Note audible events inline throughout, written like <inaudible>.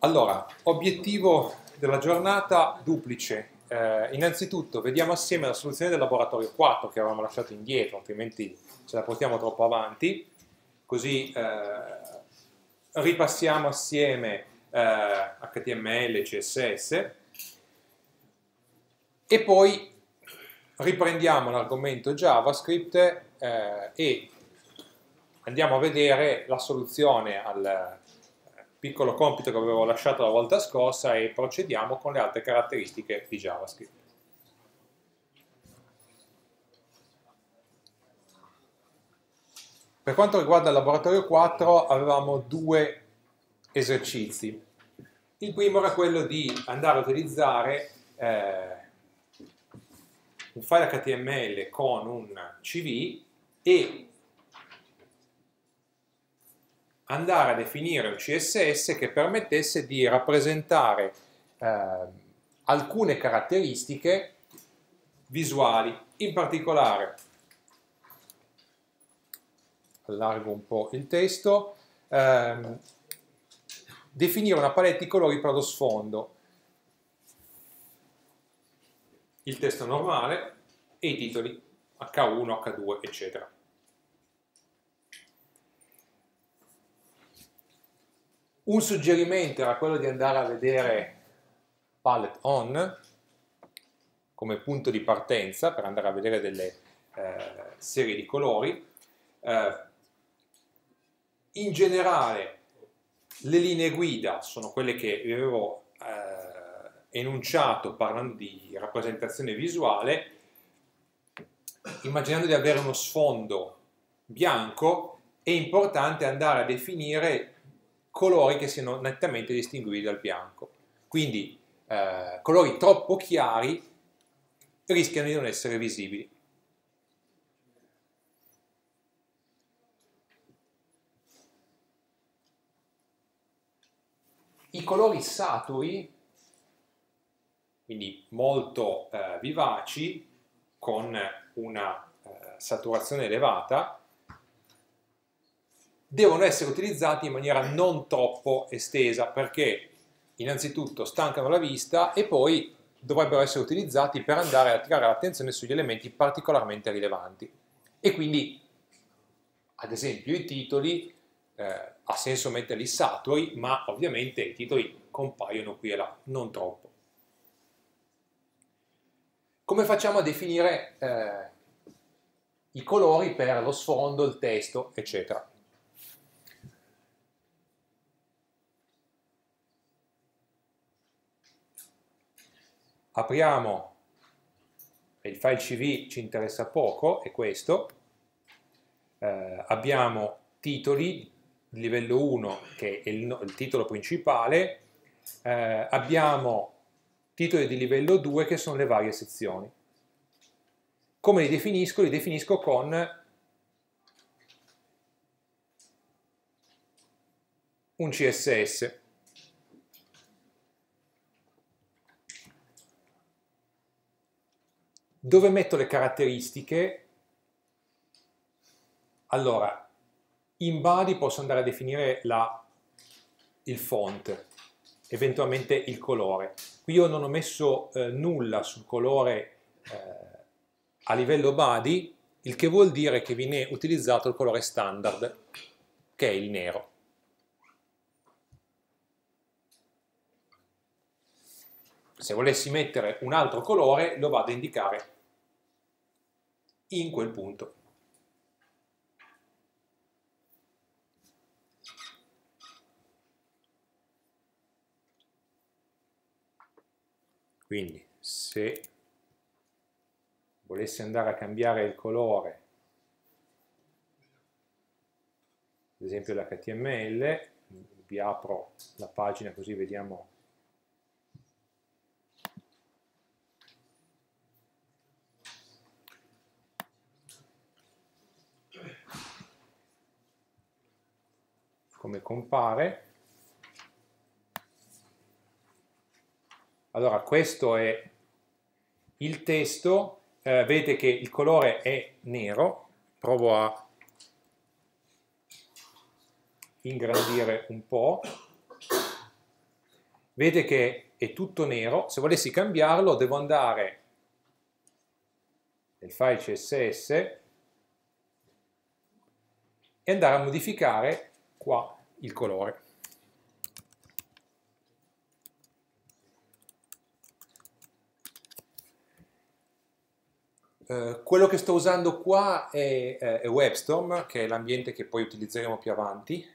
Allora, obiettivo della giornata duplice. Eh, innanzitutto vediamo assieme la soluzione del laboratorio 4 che avevamo lasciato indietro, altrimenti ce la portiamo troppo avanti, così eh, ripassiamo assieme eh, HTML, CSS e poi riprendiamo l'argomento JavaScript eh, e andiamo a vedere la soluzione al piccolo compito che avevo lasciato la volta scorsa e procediamo con le altre caratteristiche di JavaScript. Per quanto riguarda il laboratorio 4 avevamo due esercizi. Il primo era quello di andare a utilizzare eh, un file HTML con un CV e andare a definire un CSS che permettesse di rappresentare eh, alcune caratteristiche visuali, in particolare, allargo un po' il testo, ehm, definire una palette di colori per lo sfondo, il testo normale e i titoli H1, H2, eccetera. Un suggerimento era quello di andare a vedere palette on come punto di partenza per andare a vedere delle eh, serie di colori. Eh, in generale le linee guida sono quelle che vi avevo eh, enunciato parlando di rappresentazione visuale, immaginando di avere uno sfondo bianco, è importante andare a definire colori che siano nettamente distinguibili dal bianco. Quindi eh, colori troppo chiari rischiano di non essere visibili. I colori saturi, quindi molto eh, vivaci, con una eh, saturazione elevata, devono essere utilizzati in maniera non troppo estesa perché innanzitutto stancano la vista e poi dovrebbero essere utilizzati per andare a attirare l'attenzione sugli elementi particolarmente rilevanti. E quindi, ad esempio, i titoli eh, ha senso metterli saturi, ma ovviamente i titoli compaiono qui e là, non troppo. Come facciamo a definire eh, i colori per lo sfondo, il testo, eccetera? Apriamo il file CV ci interessa poco, è questo, eh, abbiamo titoli, livello 1 che è il, il titolo principale, eh, abbiamo titoli di livello 2 che sono le varie sezioni. Come li definisco? Li definisco con un CSS. Dove metto le caratteristiche? Allora, in body posso andare a definire la, il font, eventualmente il colore. Qui io non ho messo eh, nulla sul colore eh, a livello body, il che vuol dire che viene utilizzato il colore standard, che è il nero. Se volessi mettere un altro colore lo vado a indicare in quel punto. Quindi se volessi andare a cambiare il colore, ad esempio l'HTML, vi apro la pagina così vediamo come compare. Allora questo è il testo, eh, vedete che il colore è nero, provo a ingrandire un po'. Vedete che è tutto nero, se volessi cambiarlo devo andare nel file CSS e andare a modificare qua il colore. Uh, quello che sto usando qua è, è WebStorm, che è l'ambiente che poi utilizzeremo più avanti,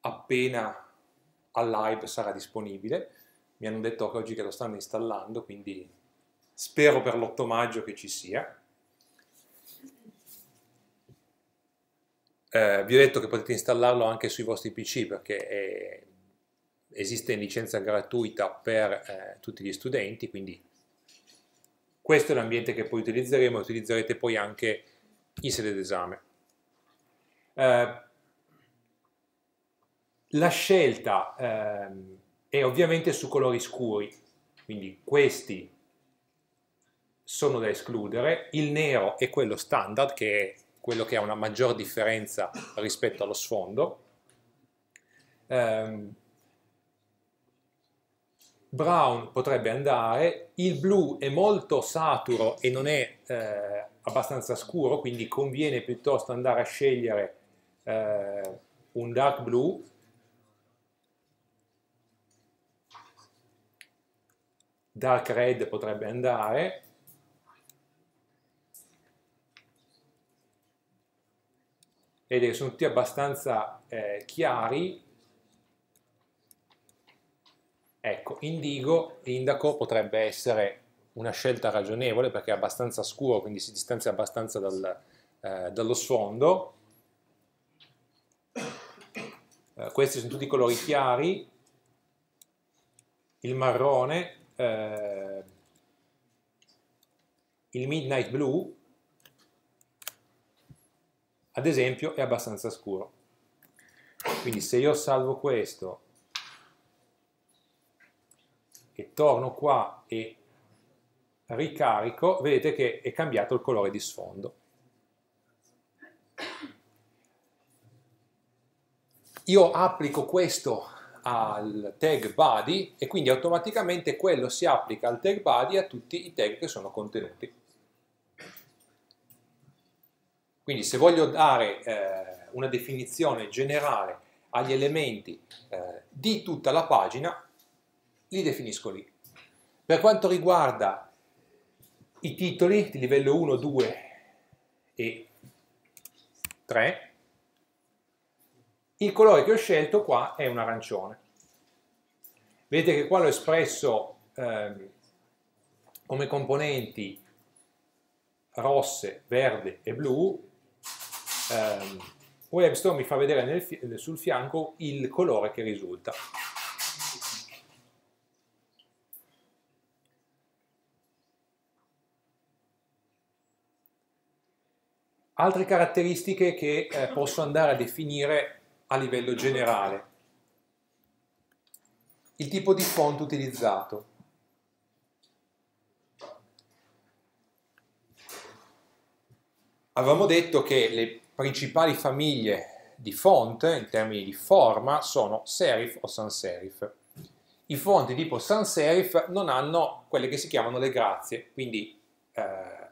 appena al live sarà disponibile. Mi hanno detto oggi che lo stanno installando, quindi spero per l'8 maggio che ci sia. Uh, vi ho detto che potete installarlo anche sui vostri PC perché è, esiste in licenza gratuita per eh, tutti gli studenti, quindi questo è l'ambiente che poi utilizzeremo e utilizzerete poi anche in sede d'esame. Eh, la scelta eh, è ovviamente su colori scuri, quindi questi sono da escludere, il nero è quello standard che è quello che ha una maggior differenza rispetto allo sfondo. Um, brown potrebbe andare, il blu è molto saturo e non è eh, abbastanza scuro, quindi conviene piuttosto andare a scegliere eh, un dark blue. Dark red potrebbe andare. Vedete, sono tutti abbastanza eh, chiari, Ecco, indigo, indaco potrebbe essere una scelta ragionevole perché è abbastanza scuro, quindi si distanzia abbastanza dal, eh, dallo sfondo. Eh, questi sono tutti colori chiari. Il marrone, eh, il midnight blue, ad esempio, è abbastanza scuro. Quindi se io salvo questo e torno qua e ricarico, vedete che è cambiato il colore di sfondo. Io applico questo al tag body e quindi automaticamente quello si applica al tag body a tutti i tag che sono contenuti. Quindi se voglio dare eh, una definizione generale agli elementi eh, di tutta la pagina, li definisco lì. Per quanto riguarda i titoli di livello 1, 2 e 3, il colore che ho scelto qua è un arancione. Vedete che qua l'ho espresso eh, come componenti rosse, verde e blu. Eh, Webstone mi fa vedere nel, sul fianco il colore che risulta. Altre caratteristiche che eh, posso andare a definire a livello generale. Il tipo di font utilizzato. Avevamo detto che le principali famiglie di font in termini di forma sono serif o sans serif. I font di tipo sans serif non hanno quelle che si chiamano le grazie, quindi eh,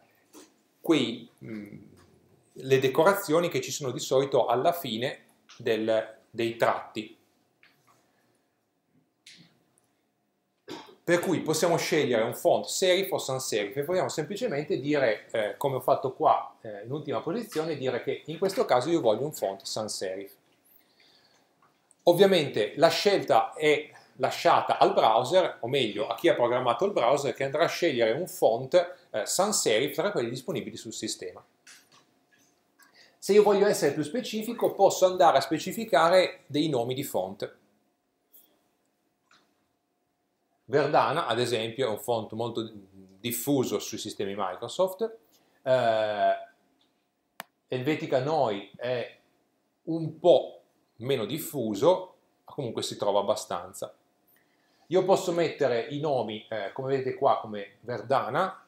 quei mh, le decorazioni che ci sono di solito alla fine del, dei tratti. Per cui possiamo scegliere un font serif o sans serif e possiamo semplicemente dire, eh, come ho fatto qua eh, in ultima posizione, dire che in questo caso io voglio un font sans serif. Ovviamente la scelta è lasciata al browser, o meglio a chi ha programmato il browser, che andrà a scegliere un font eh, sans serif tra quelli disponibili sul sistema. Se io voglio essere più specifico, posso andare a specificare dei nomi di font. Verdana, ad esempio, è un font molto diffuso sui sistemi Microsoft. Eh, Helvetica Noi è un po' meno diffuso, ma comunque si trova abbastanza. Io posso mettere i nomi, eh, come vedete qua, come Verdana,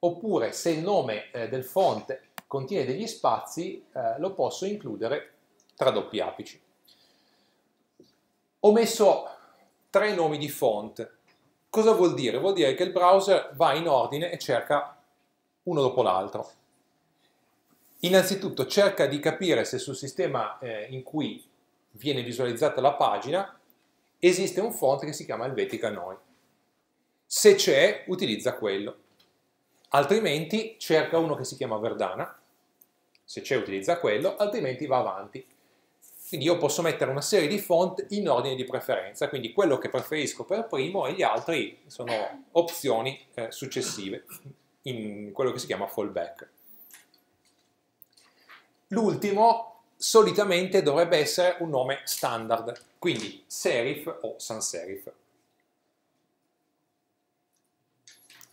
oppure se il nome eh, del font contiene degli spazi, eh, lo posso includere tra doppi apici. Ho messo tre nomi di font. Cosa vuol dire? Vuol dire che il browser va in ordine e cerca uno dopo l'altro. Innanzitutto cerca di capire se sul sistema eh, in cui viene visualizzata la pagina esiste un font che si chiama Helvetica Noi. Se c'è, utilizza quello. Altrimenti cerca uno che si chiama Verdana. Se c'è, utilizza quello, altrimenti va avanti. Quindi io posso mettere una serie di font in ordine di preferenza, quindi quello che preferisco per primo e gli altri sono opzioni eh, successive, in quello che si chiama fallback. L'ultimo solitamente dovrebbe essere un nome standard, quindi serif o sans serif,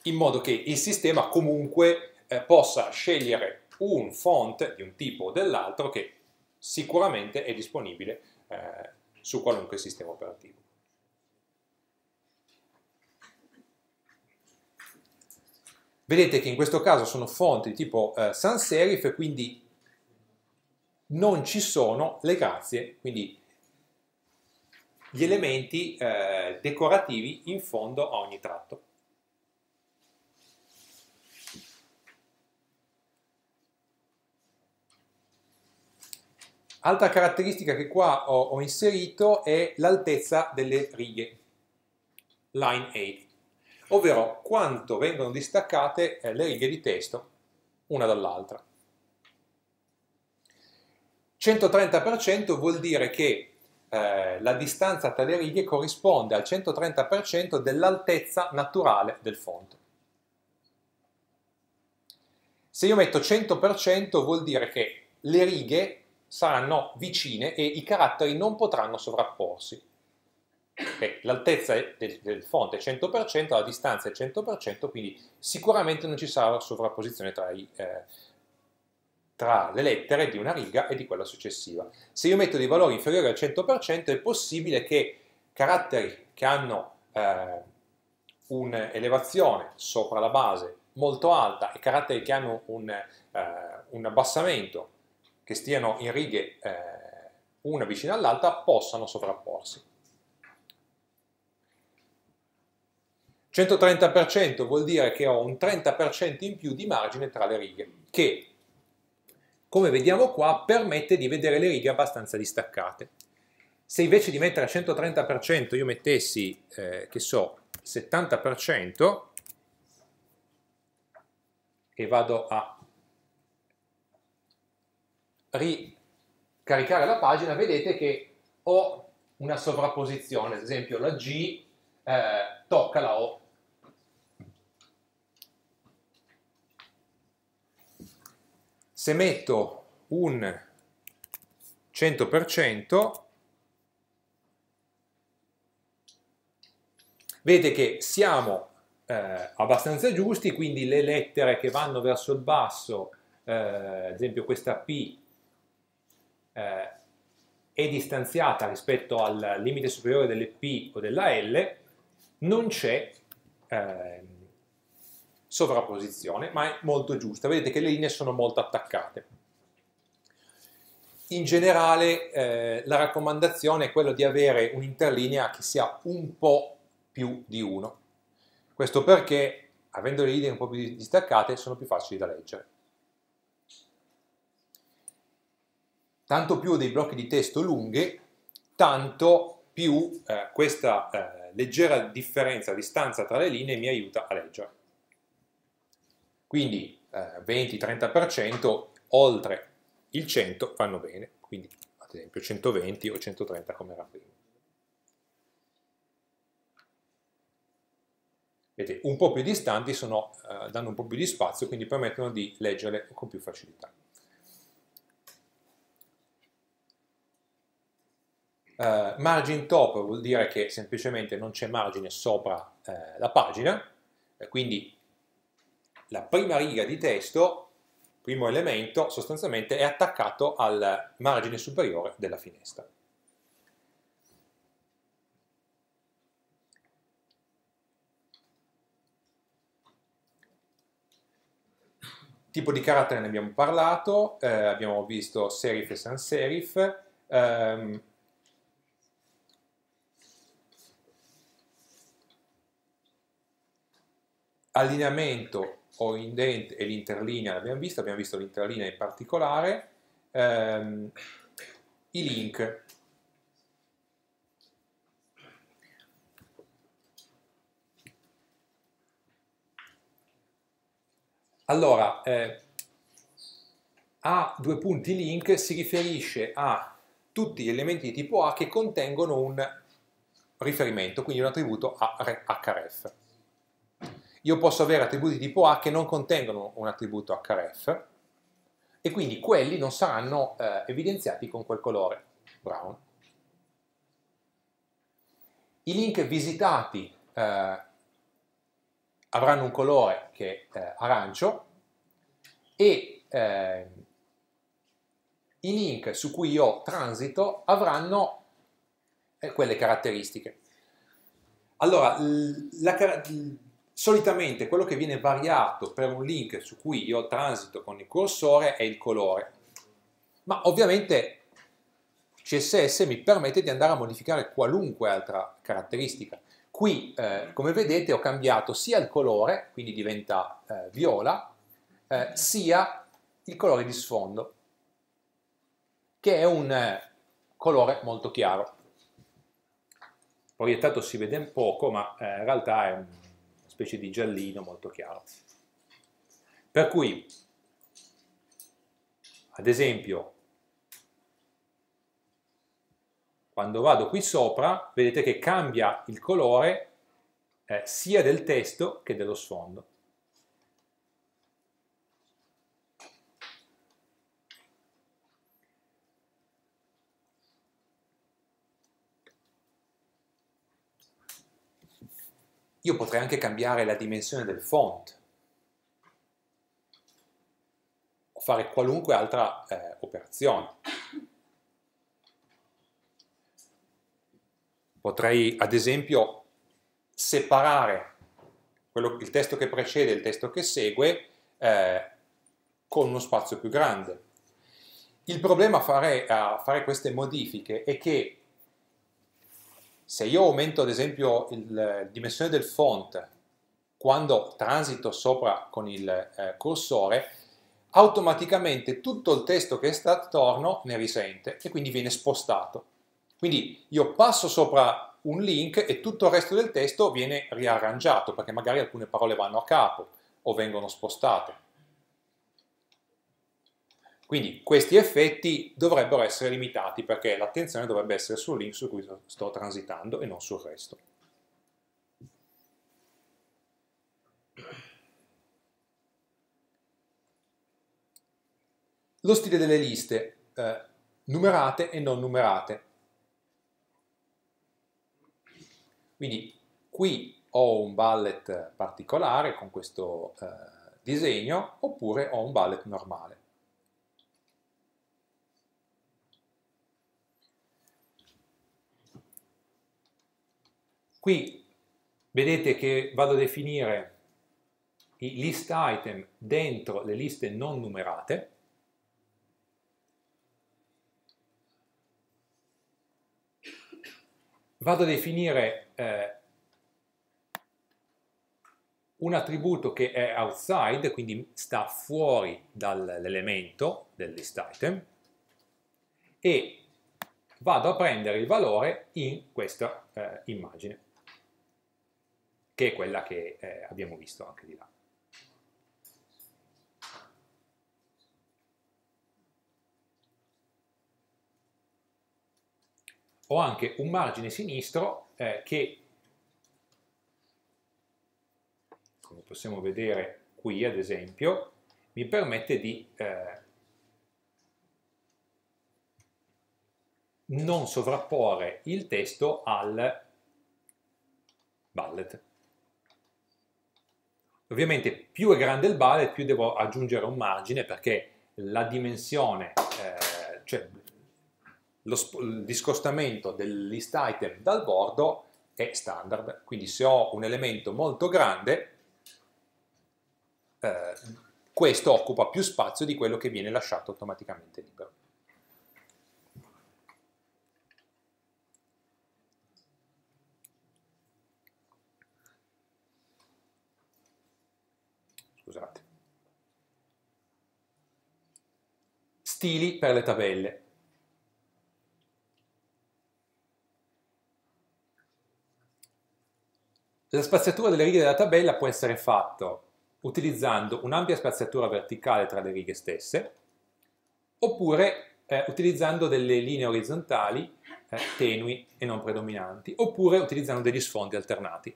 in modo che il sistema comunque eh, possa scegliere un font di un tipo o dell'altro che sicuramente è disponibile eh, su qualunque sistema operativo. Vedete che in questo caso sono fonti tipo eh, sans serif quindi non ci sono le grazie, quindi gli elementi eh, decorativi in fondo a ogni tratto. Altra caratteristica che qua ho, ho inserito è l'altezza delle righe, line 8, ovvero quanto vengono distaccate eh, le righe di testo una dall'altra. 130% vuol dire che eh, la distanza tra le righe corrisponde al 130% dell'altezza naturale del font. Se io metto 100% vuol dire che le righe saranno vicine e i caratteri non potranno sovrapporsi. Okay. L'altezza del, del font è 100%, la distanza è 100%, quindi sicuramente non ci sarà sovrapposizione tra, i, eh, tra, le lettere di una riga e di quella successiva. Se io metto dei valori inferiori al 100% è possibile che caratteri che hanno eh, un'elevazione sopra la base molto alta e caratteri che hanno un, eh, un abbassamento che stiano in righe eh, una vicino all'altra possano sovrapporsi. 130% vuol dire che ho un 30% in più di margine tra le righe, che, come vediamo qua, permette di vedere le righe abbastanza distaccate. Se invece di mettere 130% io mettessi, eh, che so, 70% e vado a ricaricare la pagina, vedete che ho una sovrapposizione, ad esempio la G eh, tocca la O. Se metto un 100%, vedete che siamo eh, abbastanza giusti, quindi le lettere che vanno verso il basso, eh, ad esempio questa P eh, è distanziata rispetto al limite superiore delle P o della L, non c'è eh, sovrapposizione, ma è molto giusta. Vedete che le linee sono molto attaccate. In generale eh, la raccomandazione è quella di avere un'interlinea che sia un po' più di 1. Questo perché, avendo le linee un po' più distaccate, sono più facili da leggere. Tanto più dei blocchi di testo lunghi, tanto più eh, questa eh, leggera differenza, distanza tra le linee mi aiuta a leggere. Quindi eh, 20-30% oltre il 100 vanno bene, quindi ad esempio 120 o 130 come era prima. Vedete, un po' più distanti sono, eh, danno un po' più di spazio, quindi permettono di leggere con più facilità. Uh, margin top vuol dire che semplicemente non c'è margine sopra eh, la pagina, eh, quindi la prima riga di testo, primo elemento, sostanzialmente è attaccato al margine superiore della finestra. Tipo di carattere ne abbiamo parlato, eh, abbiamo visto serif e sans serif, ehm, allineamento o indent e l'interlinea l'abbiamo visto, abbiamo visto l'interlinea in particolare, ehm, i link. Allora, eh, a due punti link si riferisce a tutti gli elementi di tipo A che contengono un riferimento, quindi un attributo a href. Io posso avere attributi tipo A che non contengono un attributo href e quindi quelli non saranno eh, evidenziati con quel colore brown. I link visitati eh, avranno un colore che è eh, arancio e eh, i link su cui io transito avranno eh, quelle caratteristiche. Allora, la, solitamente quello che viene variato per un link su cui io transito con il cursore è il colore, ma ovviamente CSS mi permette di andare a modificare qualunque altra caratteristica. Qui, eh, come vedete, ho cambiato sia il colore, quindi diventa eh, viola, eh, sia il colore di sfondo, che è un eh, colore molto chiaro. Proiettato si vede un poco, ma eh, in realtà è una specie di giallino molto chiaro. Per cui, ad esempio, quando vado qui sopra, vedete che cambia il colore eh, sia del testo che dello sfondo. Io potrei anche cambiare la dimensione del font o fare qualunque altra eh, operazione. Potrei ad esempio separare quello, il testo che precede e il testo che segue eh, con uno spazio più grande. Il problema a fare, a fare queste modifiche è che se io aumento ad esempio la dimensione del font quando transito sopra con il eh, cursore, automaticamente tutto il testo che sta attorno ne risente e quindi viene spostato. Quindi io passo sopra un link e tutto il resto del testo viene riarrangiato perché magari alcune parole vanno a capo o vengono spostate. Quindi questi effetti dovrebbero essere limitati perché l'attenzione dovrebbe essere sul link su cui sto transitando e non sul resto. Lo stile delle liste, eh, numerate e non numerate. Quindi qui ho un bullet particolare con questo eh, disegno oppure ho un bullet normale. Qui vedete che vado a definire i list item dentro le liste non numerate. Vado a definire eh, un attributo che è outside, quindi sta fuori dall'elemento del list item, e vado a prendere il valore in questa eh, immagine, che è quella che eh, abbiamo visto anche di là. ho anche un margine sinistro eh, che, come possiamo vedere qui ad esempio, mi permette di eh, non sovrapporre il testo al bullet. Ovviamente più è grande il bullet, più devo aggiungere un margine perché la dimensione, eh, cioè lo, il discostamento del list item dal bordo è standard, quindi se ho un elemento molto grande, eh, questo occupa più spazio di quello che viene lasciato automaticamente libero. Scusate, stili per le tabelle. La spaziatura delle righe della tabella può essere fatta utilizzando un'ampia spaziatura verticale tra le righe stesse, oppure eh, utilizzando delle linee orizzontali eh, tenui e non predominanti, oppure utilizzando degli sfondi alternati.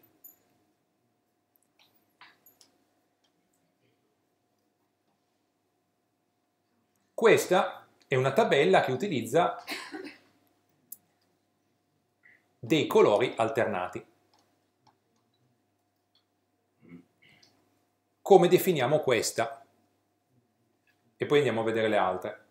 Questa è una tabella che utilizza dei colori alternati. Come definiamo questa? E poi andiamo a vedere le altre.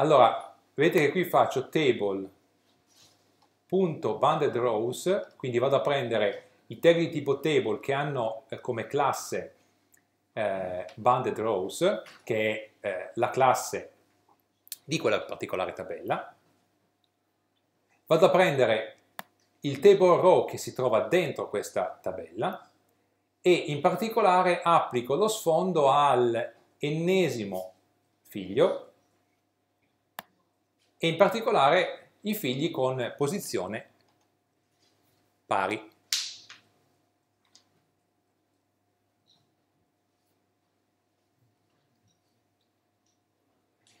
Allora, vedete che qui faccio table.banded rows, quindi vado a prendere i tag di tipo table che hanno eh, come classe eh, banded rows, che è eh, la classe di quella particolare tabella. Vado a prendere il table row che si trova dentro questa tabella e in particolare applico lo sfondo al ennesimo figlio e in particolare i figli con posizione pari.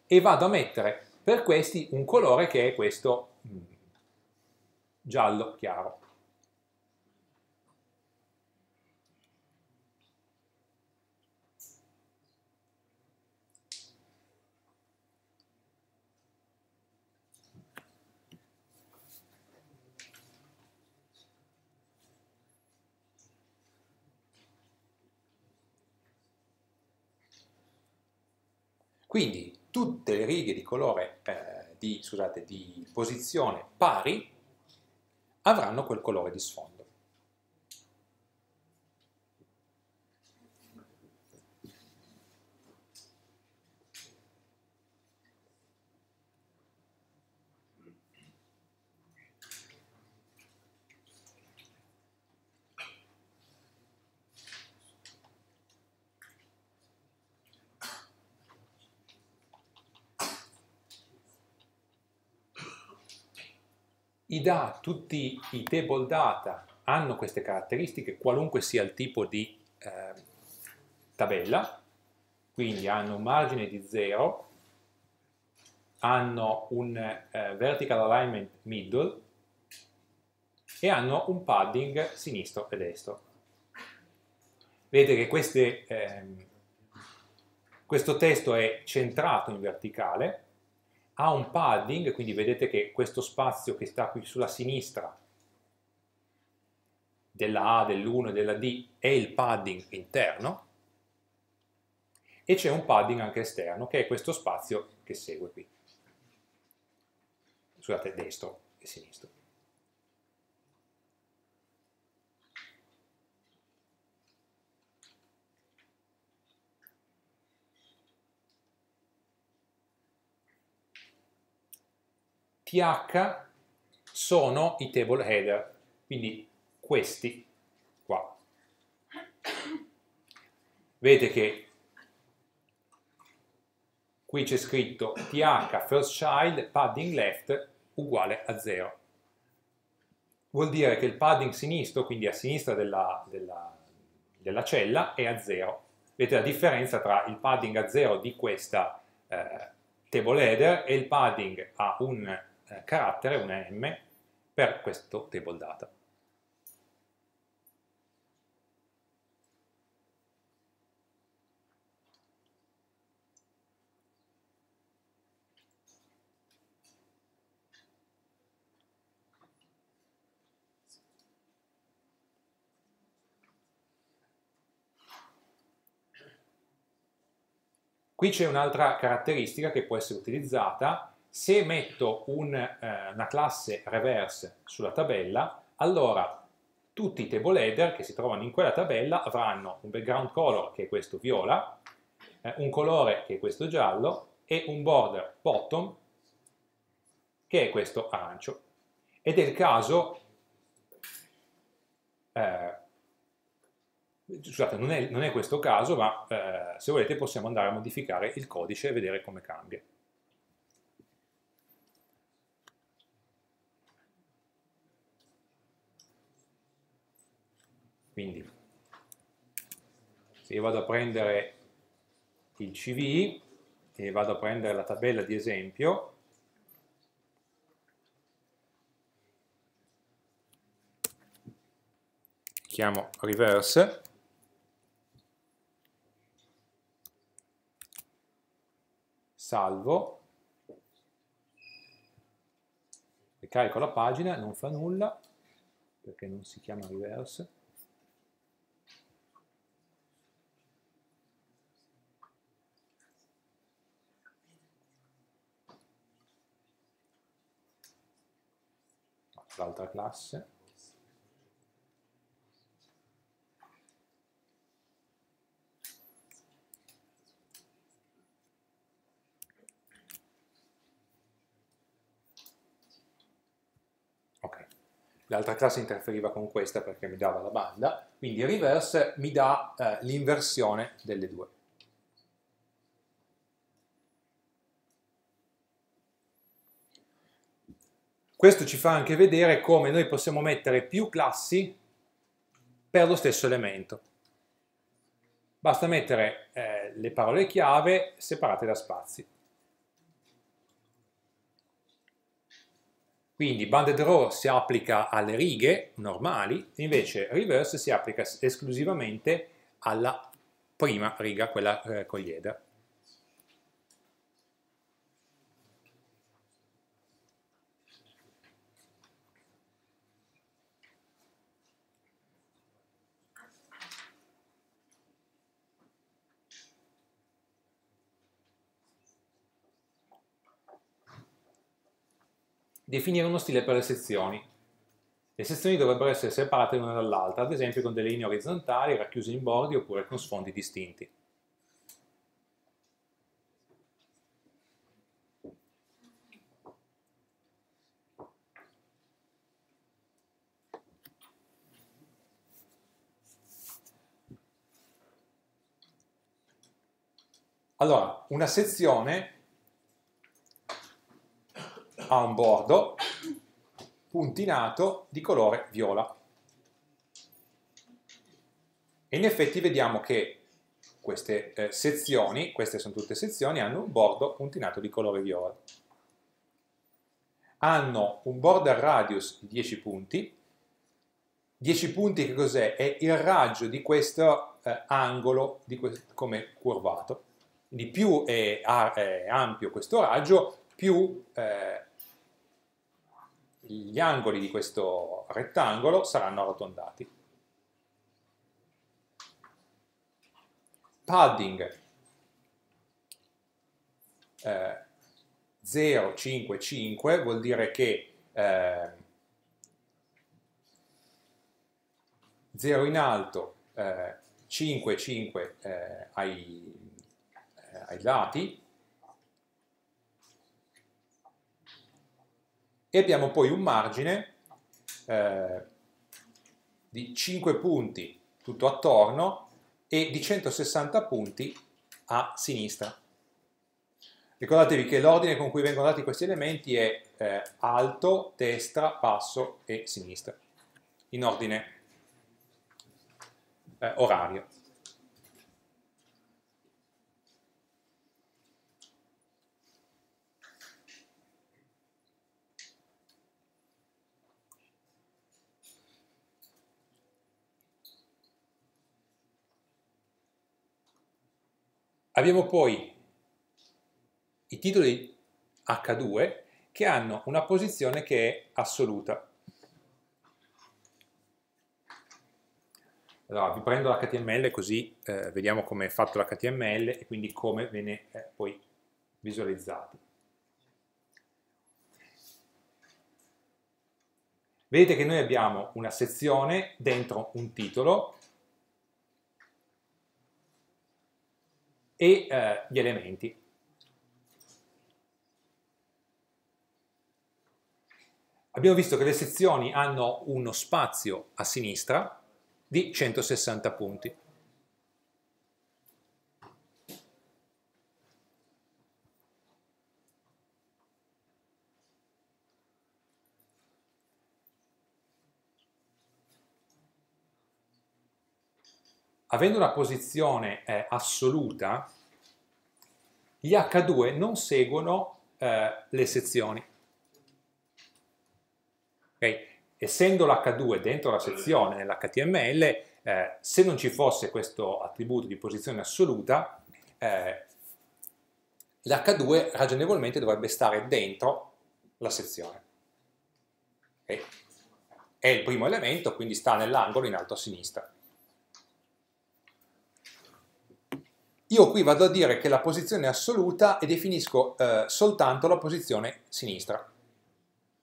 E vado a mettere per questi un colore che è questo mm, giallo chiaro. Quindi tutte le righe di colore, eh, di, scusate, di posizione pari avranno quel colore di sfondo. I data, tutti i table data hanno queste caratteristiche, qualunque sia il tipo di eh, tabella, quindi hanno un margine di 0, hanno un eh, vertical alignment middle e hanno un padding sinistro e destro. Vedete che queste, ehm, questo testo è centrato in verticale, ha un padding, quindi vedete che questo spazio che sta qui sulla sinistra della A, dell'1 e della D è il padding interno e c'è un padding anche esterno che è questo spazio che segue qui. Scusate, destro e sinistro. TH sono i table header, quindi questi qua. Vedete che qui c'è scritto th first child padding left uguale a 0. Vuol dire che il padding sinistro, quindi a sinistra della, della, della cella, è a 0. Vedete la differenza tra il padding a 0 di questa eh, table header e il padding a un eh, carattere, una M, per questo table data. Qui c'è un'altra caratteristica che può essere utilizzata se metto un, eh, una classe reverse sulla tabella, allora tutti i table header che si trovano in quella tabella avranno un background color che è questo viola, eh, un colore che è questo giallo e un border bottom che è questo arancio. Ed è il caso, eh, scusate, non è, non è, questo caso, ma eh, se volete possiamo andare a modificare il codice e vedere come cambia. Quindi, se io vado a prendere il CV e vado a prendere la tabella di esempio, chiamo reverse, salvo, ricarico la pagina, non fa nulla, perché non si chiama reverse, l'altra classe. Ok, l'altra classe interferiva con questa perché mi dava la banda, quindi reverse mi dà eh, l'inversione delle due. Questo ci fa anche vedere come noi possiamo mettere più classi per lo stesso elemento. Basta mettere eh, le parole chiave separate da spazi. Quindi banded row si applica alle righe normali, invece reverse si applica esclusivamente alla prima riga, quella eh, con gli header. Definire uno stile per le sezioni. Le sezioni dovrebbero essere separate l'una dall'altra, ad esempio con delle linee orizzontali racchiuse in bordi oppure con sfondi distinti. Allora, una sezione ha un bordo puntinato di colore viola. E in effetti vediamo che queste eh, sezioni, queste sono tutte sezioni, hanno un bordo puntinato di colore viola. Hanno un border radius di 10 punti. 10 punti che cos'è? È il raggio di questo eh, angolo di que come curvato. Quindi più è, è, ampio questo raggio, più eh, gli angoli di questo rettangolo saranno arrotondati. Padding eh, 0, 5, 5 vuol dire che eh, 0 in alto, eh, 5, 5 eh, ai, eh, ai lati, e abbiamo poi un margine eh, di 5 punti tutto attorno e di 160 punti a sinistra. Ricordatevi che l'ordine con cui vengono dati questi elementi è eh, alto, destra, basso e sinistra, in ordine eh, orario. Abbiamo poi i titoli H2 che hanno una posizione che è assoluta. Allora, vi prendo l'HTML così eh, vediamo come è fatto l'HTML e quindi come viene eh, poi visualizzato. Vedete che noi abbiamo una sezione dentro un titolo e eh, gli elementi. Abbiamo visto che le sezioni hanno uno spazio a sinistra di 160 punti. Avendo una posizione eh, assoluta, gli H2 non seguono eh, le sezioni. Okay? Essendo l'H2 dentro la sezione nell'HTML, eh, se non ci fosse questo attributo di posizione assoluta, eh, l'H2 ragionevolmente dovrebbe stare dentro la sezione. Okay? È il primo elemento, quindi sta nell'angolo in alto a sinistra. Io qui vado a dire che la posizione è assoluta e definisco eh, soltanto la posizione sinistra.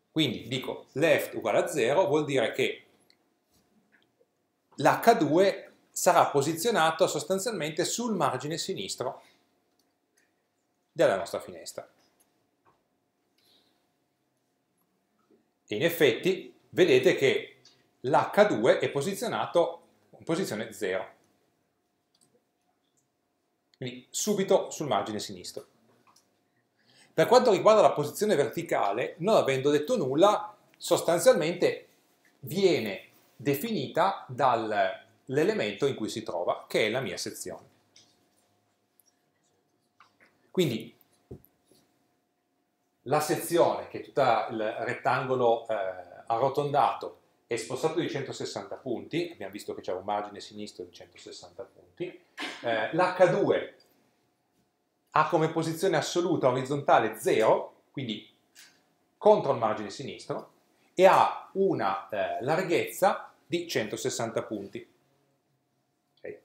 Quindi dico left uguale a 0 vuol dire che l'H2 sarà posizionato sostanzialmente sul margine sinistro della nostra finestra. E in effetti vedete che l'H2 è posizionato in posizione 0 quindi subito sul margine sinistro. Per quanto riguarda la posizione verticale, non avendo detto nulla, sostanzialmente viene definita dall'elemento in cui si trova, che è la mia sezione. Quindi la sezione, che è tutto il rettangolo eh, arrotondato, è spostato di 160 punti, abbiamo visto che c'è un margine sinistro di 160 punti, eh, l'H2 ha come posizione assoluta orizzontale 0, quindi contro il margine sinistro, e ha una eh, larghezza di 160 punti. Okay.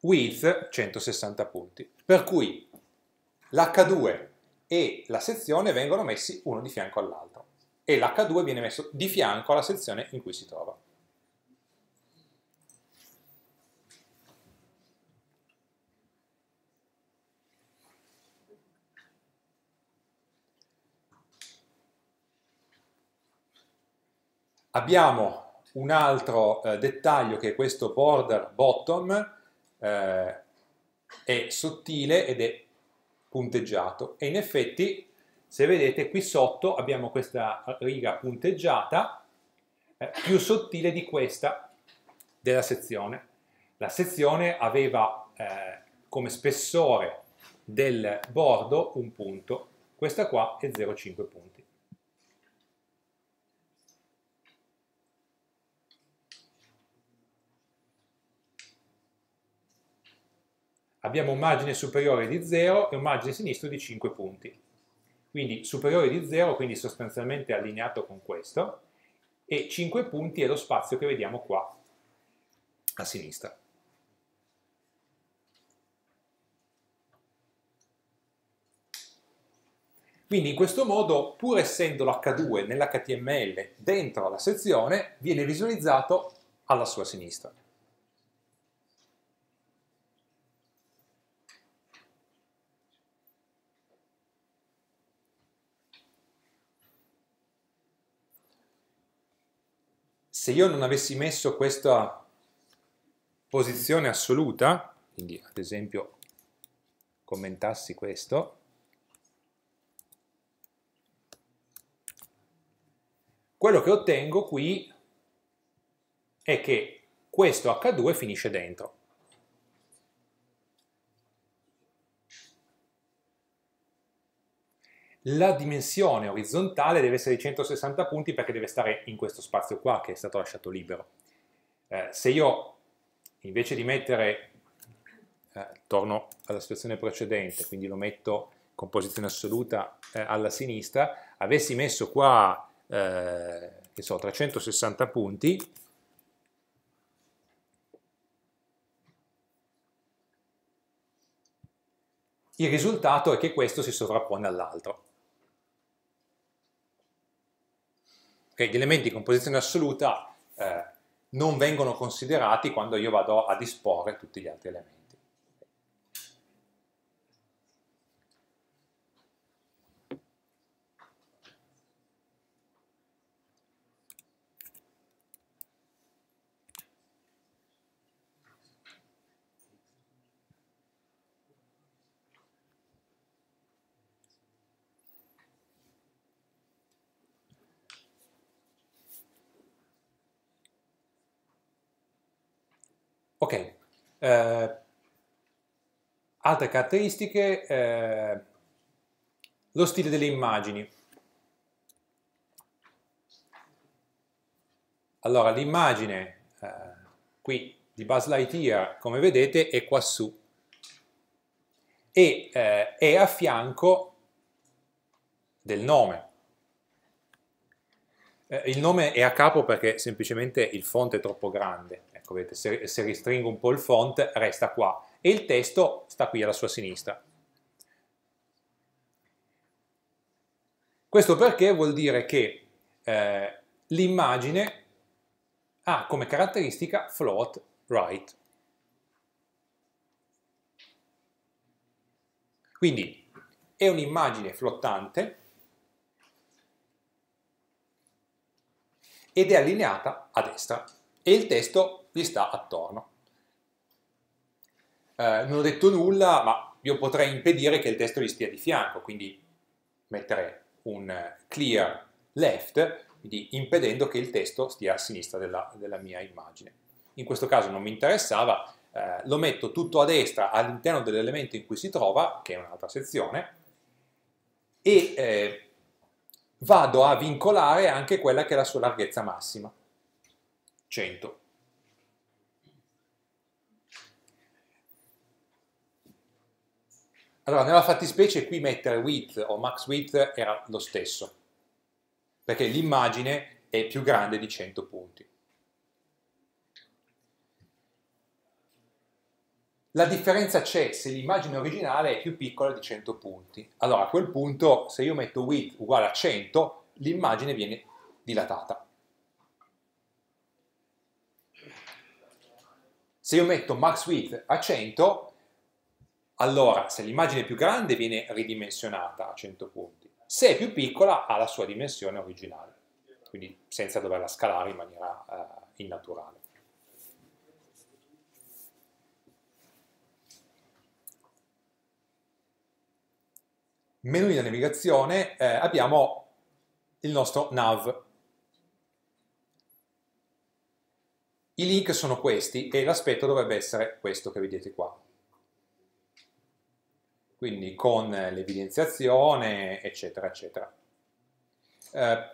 Width 160 punti. Per cui l'H2 e la sezione vengono messi uno di fianco all'altro e l'H2 viene messo di fianco alla sezione in cui si trova. Abbiamo un altro eh, dettaglio che è questo border bottom, eh, è sottile ed è punteggiato e in effetti se vedete qui sotto abbiamo questa riga punteggiata eh, più sottile di questa della sezione. La sezione aveva eh, come spessore del bordo un punto, questa qua è 0,5 punti. Abbiamo un margine superiore di 0 e un margine sinistro di 5 punti. Quindi superiore di 0, quindi sostanzialmente allineato con questo, e 5 punti è lo spazio che vediamo qua a sinistra. Quindi in questo modo, pur essendo l'H2 nell'HTML dentro la sezione, viene visualizzato alla sua sinistra. Se io non avessi messo questa posizione assoluta, quindi ad esempio commentassi questo, quello che ottengo qui è che questo H2 finisce dentro. La dimensione orizzontale deve essere di 160 punti perché deve stare in questo spazio qua che è stato lasciato libero. Eh, se io invece di mettere, eh, torno alla situazione precedente, quindi lo metto con posizione assoluta eh, alla sinistra, avessi messo qua, eh, che so, 360 punti, il risultato è che questo si sovrappone all'altro. Okay, gli elementi con posizione assoluta eh, non vengono considerati quando io vado a disporre tutti gli altri elementi. Ok, eh, altre caratteristiche, eh, lo stile delle immagini. Allora, l'immagine eh, qui di Buzz Lightyear, come vedete, è quassù e eh, è a fianco del nome. Eh, il nome è a capo perché semplicemente il font è troppo grande. Ecco, vedete, se, se ristringo un po' il font resta qua e il testo sta qui alla sua sinistra. Questo perché vuol dire che eh, l'immagine ha come caratteristica float right. Quindi è un'immagine flottante ed è allineata a destra e il testo gli sta attorno. Eh, non ho detto nulla, ma io potrei impedire che il testo gli stia di fianco, quindi mettere un clear left, quindi impedendo che il testo stia a sinistra della, della mia immagine. In questo caso non mi interessava, eh, lo metto tutto a destra all'interno dell'elemento in cui si trova, che è un'altra sezione, e eh, vado a vincolare anche quella che è la sua larghezza massima, 100. Allora, nella fattispecie qui mettere width o max width era lo stesso, perché l'immagine è più grande di 100 punti. La differenza c'è se l'immagine originale è più piccola di 100 punti. Allora a quel punto se io metto width uguale a 100 l'immagine viene dilatata. Se io metto max width a 100 allora se l'immagine è più grande viene ridimensionata a 100 punti. Se è più piccola ha la sua dimensione originale, quindi senza doverla scalare in maniera uh, innaturale. Menu di navigazione eh, abbiamo il nostro nav. I link sono questi e l'aspetto dovrebbe essere questo che vedete qua. Quindi con l'evidenziazione, eccetera, eccetera. Eh,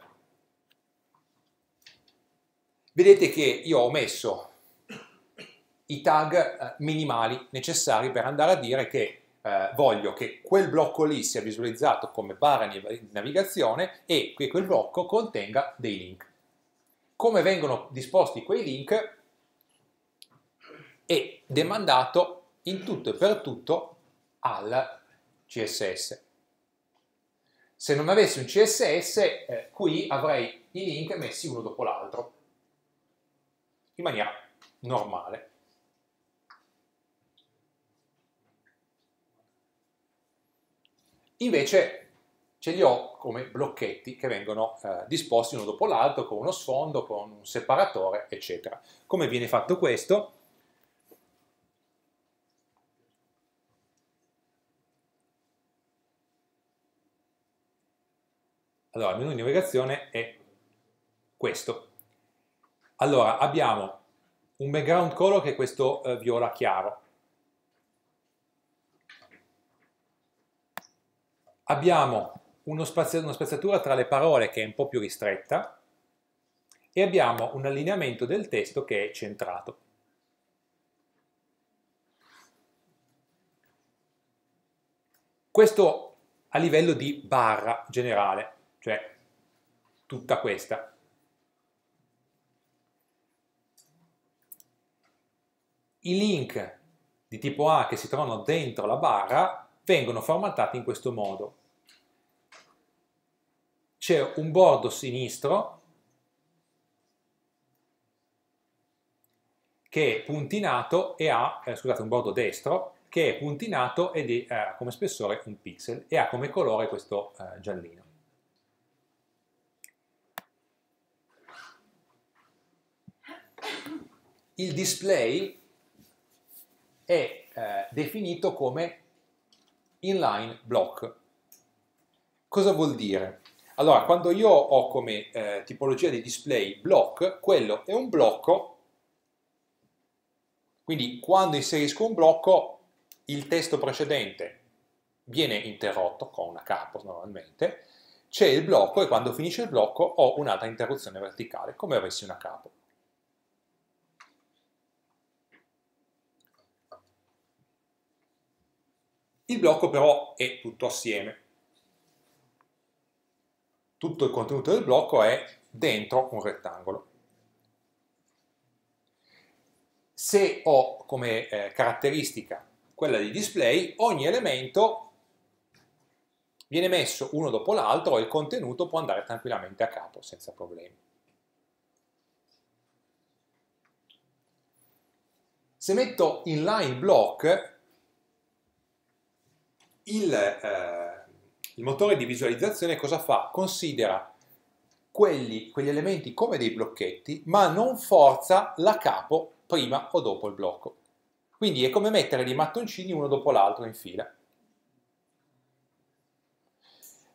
vedete che io ho messo i tag eh, minimali necessari per andare a dire che eh, voglio che quel blocco lì sia visualizzato come barra di navigazione e che quel blocco contenga dei link. Come vengono disposti quei link è demandato in tutto e per tutto al CSS. Se non avessi un CSS, eh, qui avrei i link messi uno dopo l'altro, in maniera normale. Invece ce li ho come blocchetti che vengono eh, disposti uno dopo l'altro con uno sfondo, con un separatore, eccetera. Come viene fatto questo? Allora, il menu di navigazione è questo. Allora, abbiamo un background color che è questo eh, viola chiaro, abbiamo uno spazio, una spaziatura tra le parole che è un po' più ristretta e abbiamo un allineamento del testo che è centrato. Questo a livello di barra generale, cioè tutta questa. I link di tipo A che si trovano dentro la barra vengono formattati in questo modo. C'è un bordo sinistro che è puntinato e ha, eh, scusate, un bordo destro che è puntinato ed ha eh, come spessore un pixel e ha come colore questo eh, giallino. Il display è eh, definito come inline block. Cosa vuol dire? Allora, quando io ho come eh, tipologia di display block, quello è un blocco, quindi quando inserisco un blocco il testo precedente viene interrotto con una capo normalmente, c'è il blocco e quando finisce il blocco ho un'altra interruzione verticale, come avessi una capo. Il blocco però è tutto assieme. Tutto il contenuto del blocco è dentro un rettangolo. Se ho come eh, caratteristica quella di display, ogni elemento viene messo uno dopo l'altro e il contenuto può andare tranquillamente a capo senza problemi. Se metto inline block, il, eh, il motore di visualizzazione cosa fa? Considera quelli, quegli elementi come dei blocchetti, ma non forza la capo prima o dopo il blocco. Quindi è come mettere dei mattoncini uno dopo l'altro in fila.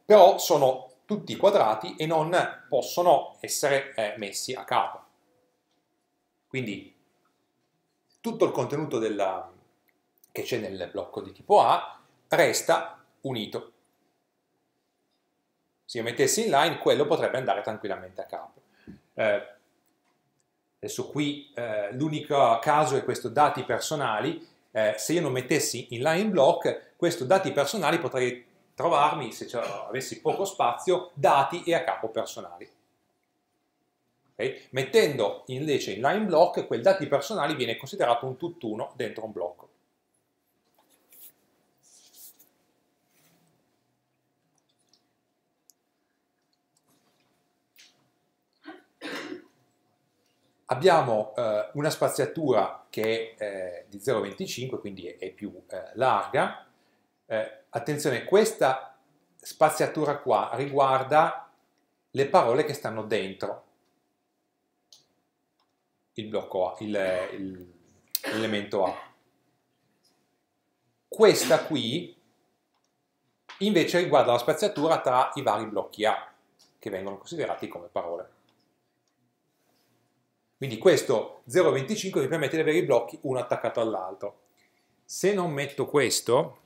Però sono tutti quadrati e non possono essere eh, messi a capo. Quindi tutto il contenuto della, che c'è nel blocco di tipo A resta unito. Se io mettessi in line, quello potrebbe andare tranquillamente a capo. Eh, Adesso qui eh, l'unico caso è questo dati personali, eh, se io non mettessi in line block, questo dati personali potrei trovarmi, se avessi poco spazio, dati e a capo personali. Okay? Mettendo invece in line block, quel dati personali viene considerato un tutt'uno dentro un blocco. Abbiamo eh, una spaziatura che è eh, di 0,25, quindi è, è più eh, larga. Eh, attenzione, questa spaziatura qua riguarda le parole che stanno dentro il blocco A, l'elemento A. Questa qui invece riguarda la spaziatura tra i vari blocchi A, che vengono considerati come parole. Quindi questo 0,25 mi permette di avere i blocchi uno attaccato all'altro. Se non metto questo,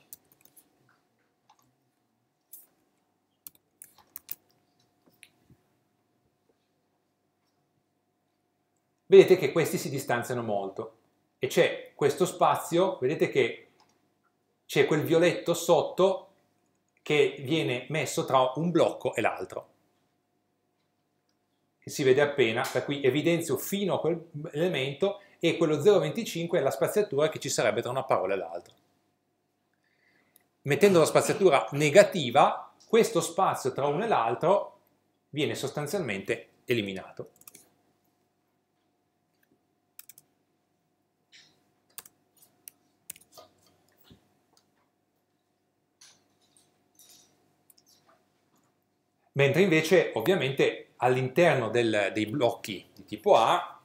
vedete che questi si distanziano molto e c'è questo spazio, vedete che c'è quel violetto sotto che viene messo tra un blocco e l'altro che si vede appena, per cui evidenzio fino a quell'elemento e quello 0,25 è la spaziatura che ci sarebbe tra una parola e l'altra. Mettendo la spaziatura negativa, questo spazio tra uno e l'altro viene sostanzialmente eliminato. Mentre invece ovviamente all'interno dei blocchi di tipo A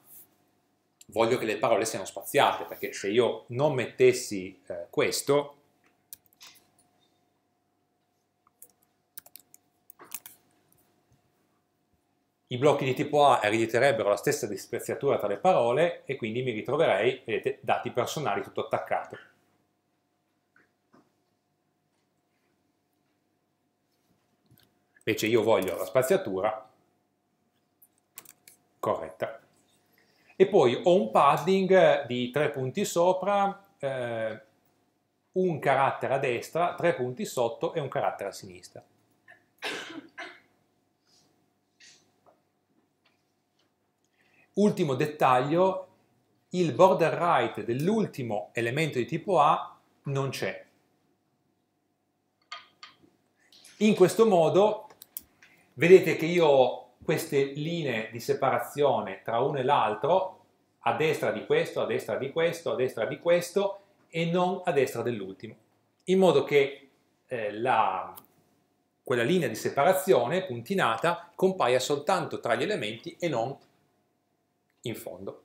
voglio che le parole siano spaziate, perché se io non mettessi eh, questo, i blocchi di tipo A erediterebbero la stessa dispreziatura tra le parole e quindi mi ritroverei, vedete, dati personali tutto attaccato. Invece io voglio la spaziatura corretta. E poi ho un padding di tre punti sopra, eh, un carattere a destra, tre punti sotto e un carattere a sinistra. Ultimo dettaglio, il border right dell'ultimo elemento di tipo A non c'è. In questo modo vedete che io queste linee di separazione tra uno e l'altro a destra di questo, a destra di questo, a destra di questo e non a destra dell'ultimo, in modo che eh, la, quella linea di separazione puntinata compaia soltanto tra gli elementi e non in fondo.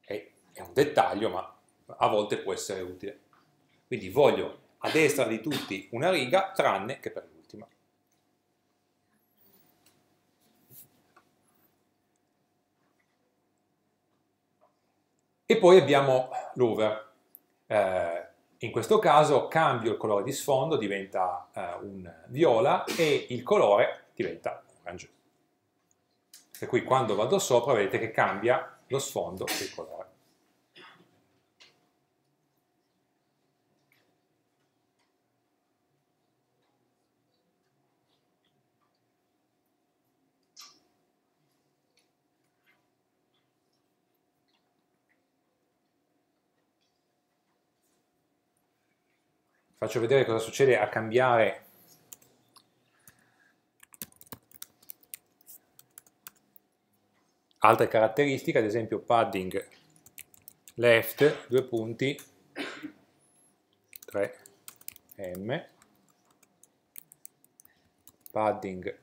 È, un dettaglio, ma a volte può essere utile. Quindi voglio a destra di tutti una riga, tranne che per l'ultima. E poi abbiamo l'over. Eh, in questo caso cambio il colore di sfondo, diventa eh, un viola e il colore diventa orange. Per cui quando vado sopra vedete che cambia lo sfondo e il colore. Faccio vedere cosa succede a cambiare. Altre caratteristiche, ad esempio padding left, due punti, 3 m, padding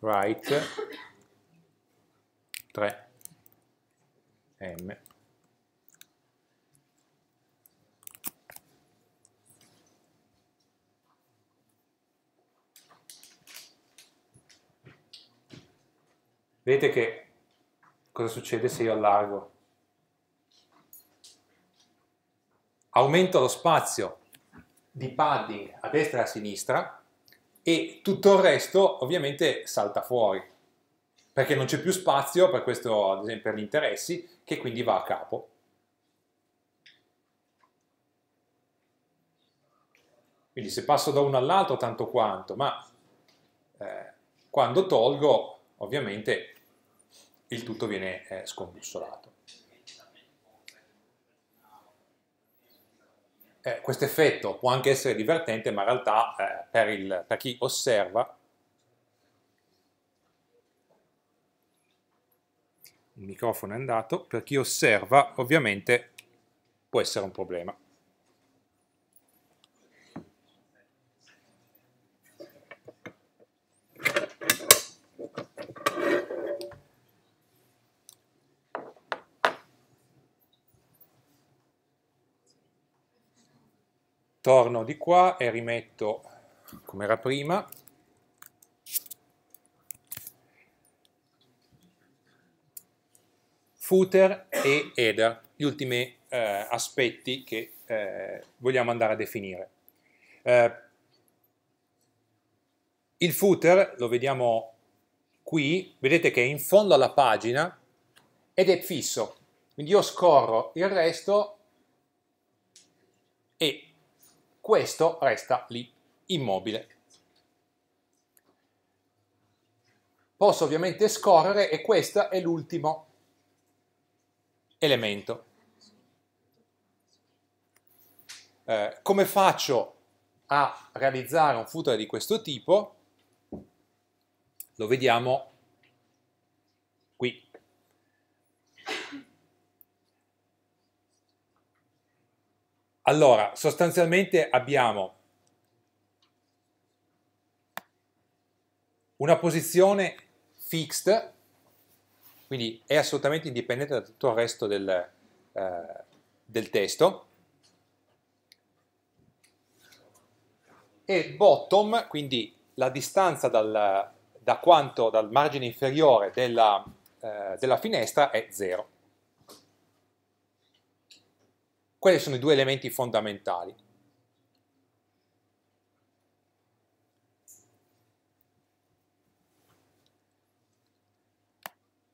right, 3 Vedete che cosa succede se io allargo? Aumento lo spazio di padding a destra e a sinistra e tutto il resto ovviamente salta fuori perché non c'è più spazio per questo, ad esempio per gli interessi, che quindi va a capo. Quindi se passo da uno all'altro tanto quanto, ma eh, quando tolgo ovviamente il tutto viene eh, scombussolato. Eh, questo effetto può anche essere divertente, ma in realtà eh, per, il, per chi osserva il microfono è andato, per chi osserva ovviamente può essere un problema. Torno di qua e rimetto come era prima. Footer e header gli ultimi eh, aspetti che eh, vogliamo andare a definire. Eh, il footer lo vediamo qui vedete che è in fondo alla pagina ed è fisso. Quindi io scorro il resto e questo resta lì, immobile. Posso ovviamente scorrere e questo è l'ultimo elemento. Eh, come faccio a realizzare un footer di questo tipo? Lo vediamo qui. Allora, sostanzialmente abbiamo una posizione fixed, quindi è assolutamente indipendente da tutto il resto del, eh, del testo, e bottom, quindi la distanza dal, da quanto, dal margine inferiore della, eh, della finestra è 0. Quali sono i due elementi fondamentali?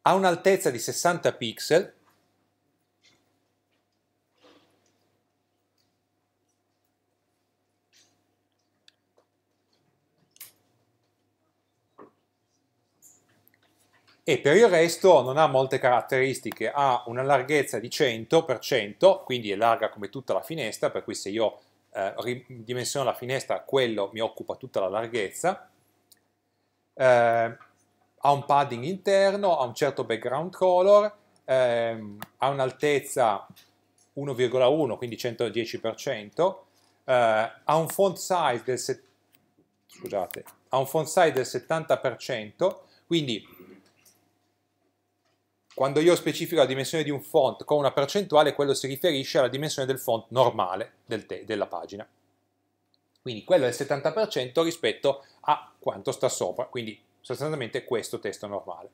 Ha un'altezza di 60 pixel e per il resto non ha molte caratteristiche, ha una larghezza di 100%, quindi è larga come tutta la finestra, per cui se io eh, ridimensiono la finestra, quello mi occupa tutta la larghezza, eh, ha un padding interno, ha un certo background color, ehm, ha un'altezza 1,1, quindi 110%, eh, ha un font size del, scusate, ha un font size del 70%, quindi quando io specifico la dimensione di un font con una percentuale, quello si riferisce alla dimensione del font normale del della pagina. Quindi quello è il 70% rispetto a quanto sta sopra, quindi sostanzialmente questo testo normale.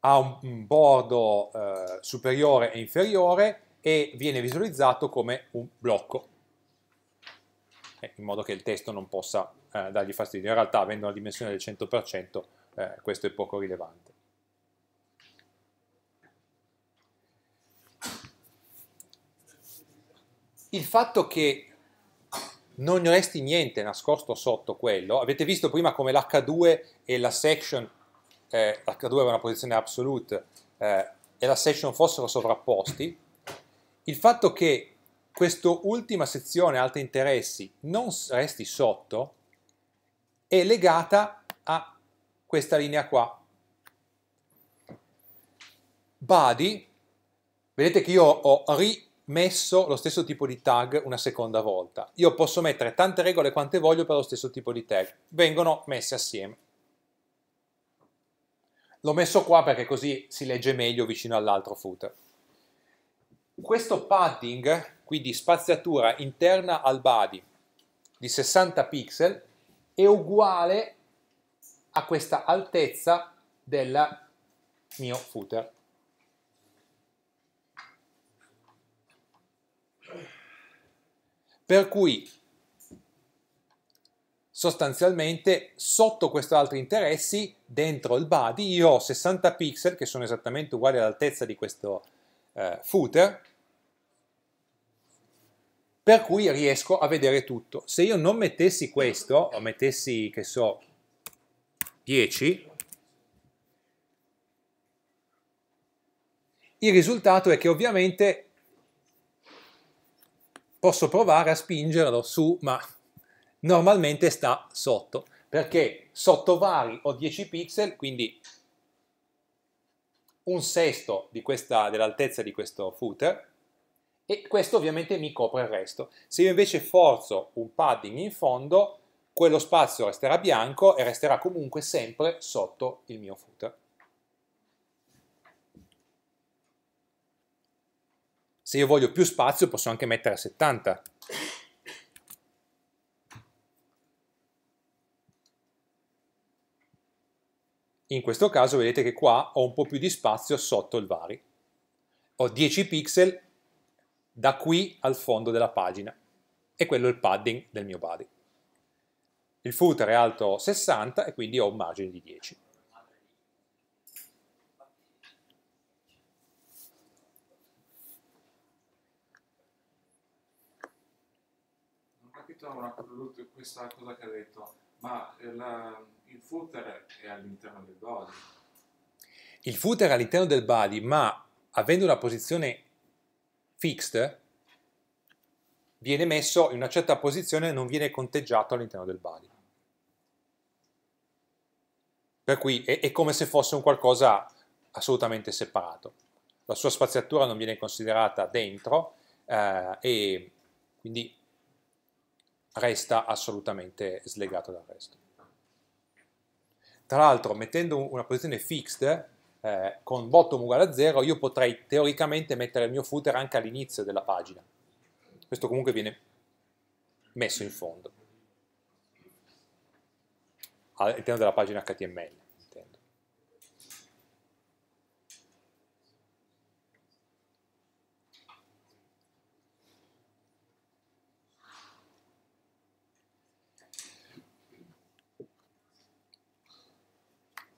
Ha un bordo eh, superiore e inferiore e viene visualizzato come un blocco in modo che il testo non possa eh, dargli fastidio. In realtà, avendo una dimensione del 100%, eh, questo è poco rilevante. Il fatto che non resti niente nascosto sotto quello, avete visto prima come l'H2 e la section, eh, l'H2 aveva una posizione absolute eh, e la section fossero sovrapposti, il fatto che quest'ultima sezione alta interessi non resti sotto è legata a questa linea qua. Body, vedete che io ho rimesso lo stesso tipo di tag una seconda volta. Io posso mettere tante regole quante voglio per lo stesso tipo di tag, vengono messe assieme. L'ho messo qua perché così si legge meglio vicino all'altro footer. Questo padding quindi spaziatura interna al body di 60 pixel, è uguale a questa altezza del mio footer. Per cui sostanzialmente sotto questi altri interessi, dentro il body, io ho 60 pixel che sono esattamente uguali all'altezza di questo eh, footer, per cui riesco a vedere tutto. Se io non mettessi questo, o mettessi, che so, 10, il risultato è che ovviamente posso provare a spingerlo su, ma normalmente sta sotto, perché sotto vari ho 10 pixel, quindi un sesto dell'altezza di questo footer, e questo ovviamente mi copre il resto. Se io invece forzo un padding in fondo, quello spazio resterà bianco e resterà comunque sempre sotto il mio footer. Se io voglio più spazio posso anche mettere 70. In questo caso vedete che qua ho un po' più di spazio sotto il vari. Ho 10 pixel da qui al fondo della pagina e quello è il padding del mio body. Il footer è alto 60 e quindi ho un margine di 10. Non ho capito questa cosa che ha detto, ma la, il footer è all'interno del body. Il footer è all'interno del body, ma avendo una posizione fixed viene messo in una certa posizione e non viene conteggiato all'interno del body. Per cui è, è, come se fosse un qualcosa assolutamente separato. La sua spaziatura non viene considerata dentro eh, e quindi resta assolutamente slegato dal resto. Tra l'altro, mettendo una posizione fixed, eh, con bottom uguale a 0 io potrei teoricamente mettere il mio footer anche all'inizio della pagina. Questo comunque viene messo in fondo all'interno della pagina HTML.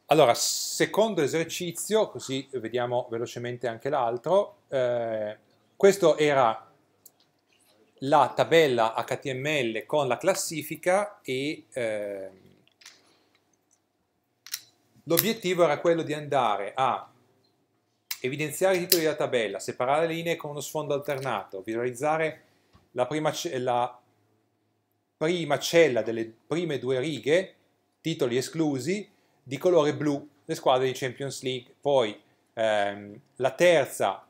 Allora, secondo esercizio, così vediamo velocemente anche l'altro, eh, questo era la tabella HTML con la classifica e eh, l'obiettivo era quello di andare a evidenziare i titoli della tabella, separare le linee con uno sfondo alternato, visualizzare la prima, la prima cella delle prime due righe, titoli esclusi, di colore blu, le squadre di Champions League. Poi ehm, la terza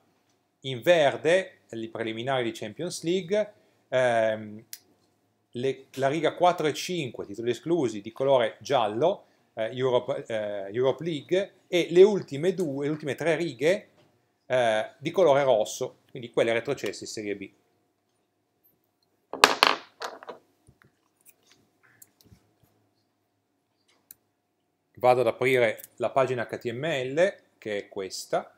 in verde, i preliminari di Champions League, ehm, le, la riga 4 e 5, titoli esclusi, di colore giallo, eh, Europe, eh, Europe, League, e le ultime due, le ultime tre righe eh, di colore rosso, quindi quelle retrocesse in Serie B. Vado ad aprire la pagina HTML, che è questa,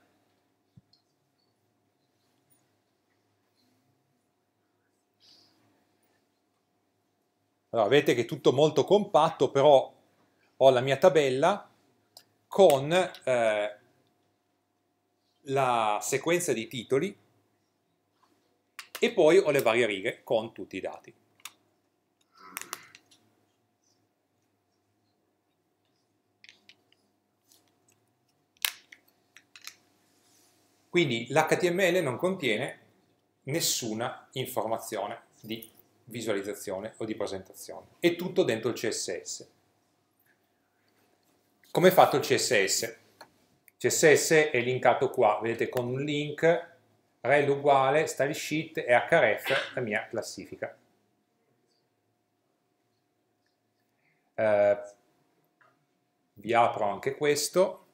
Allora, vedete che è tutto molto compatto, però ho la mia tabella con eh, la sequenza di titoli e poi ho le varie righe con tutti i dati. Quindi l'HTML non contiene nessuna informazione di visualizzazione o di presentazione. È tutto dentro il CSS. Come è fatto il CSS? Il CSS è linkato qua, vedete con un link rel uguale style sheet e href la mia classifica. Eh, vi apro anche questo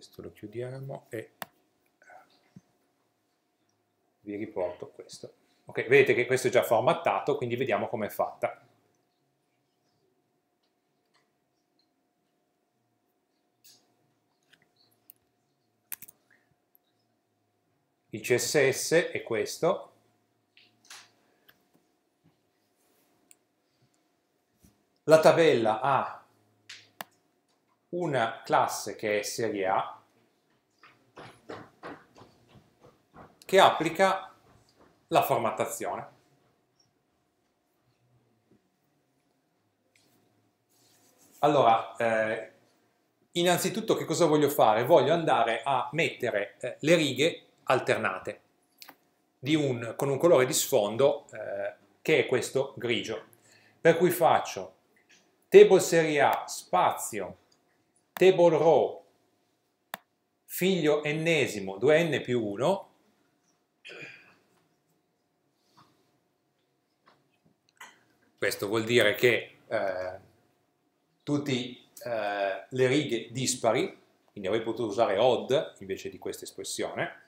questo lo chiudiamo e vi riporto questo. Ok, vedete che questo è già formattato, quindi vediamo com'è fatta. Il CSS è questo. La tabella ha una classe che è serie A che applica la formattazione. Allora, eh, innanzitutto che cosa voglio fare? Voglio andare a mettere eh, le righe alternate un, con un colore di sfondo eh, che è questo grigio. Per cui faccio table serie A spazio row figlio ennesimo 2n più 1 questo vuol dire che eh, tutte eh, le righe dispari quindi avrei potuto usare odd invece di questa espressione.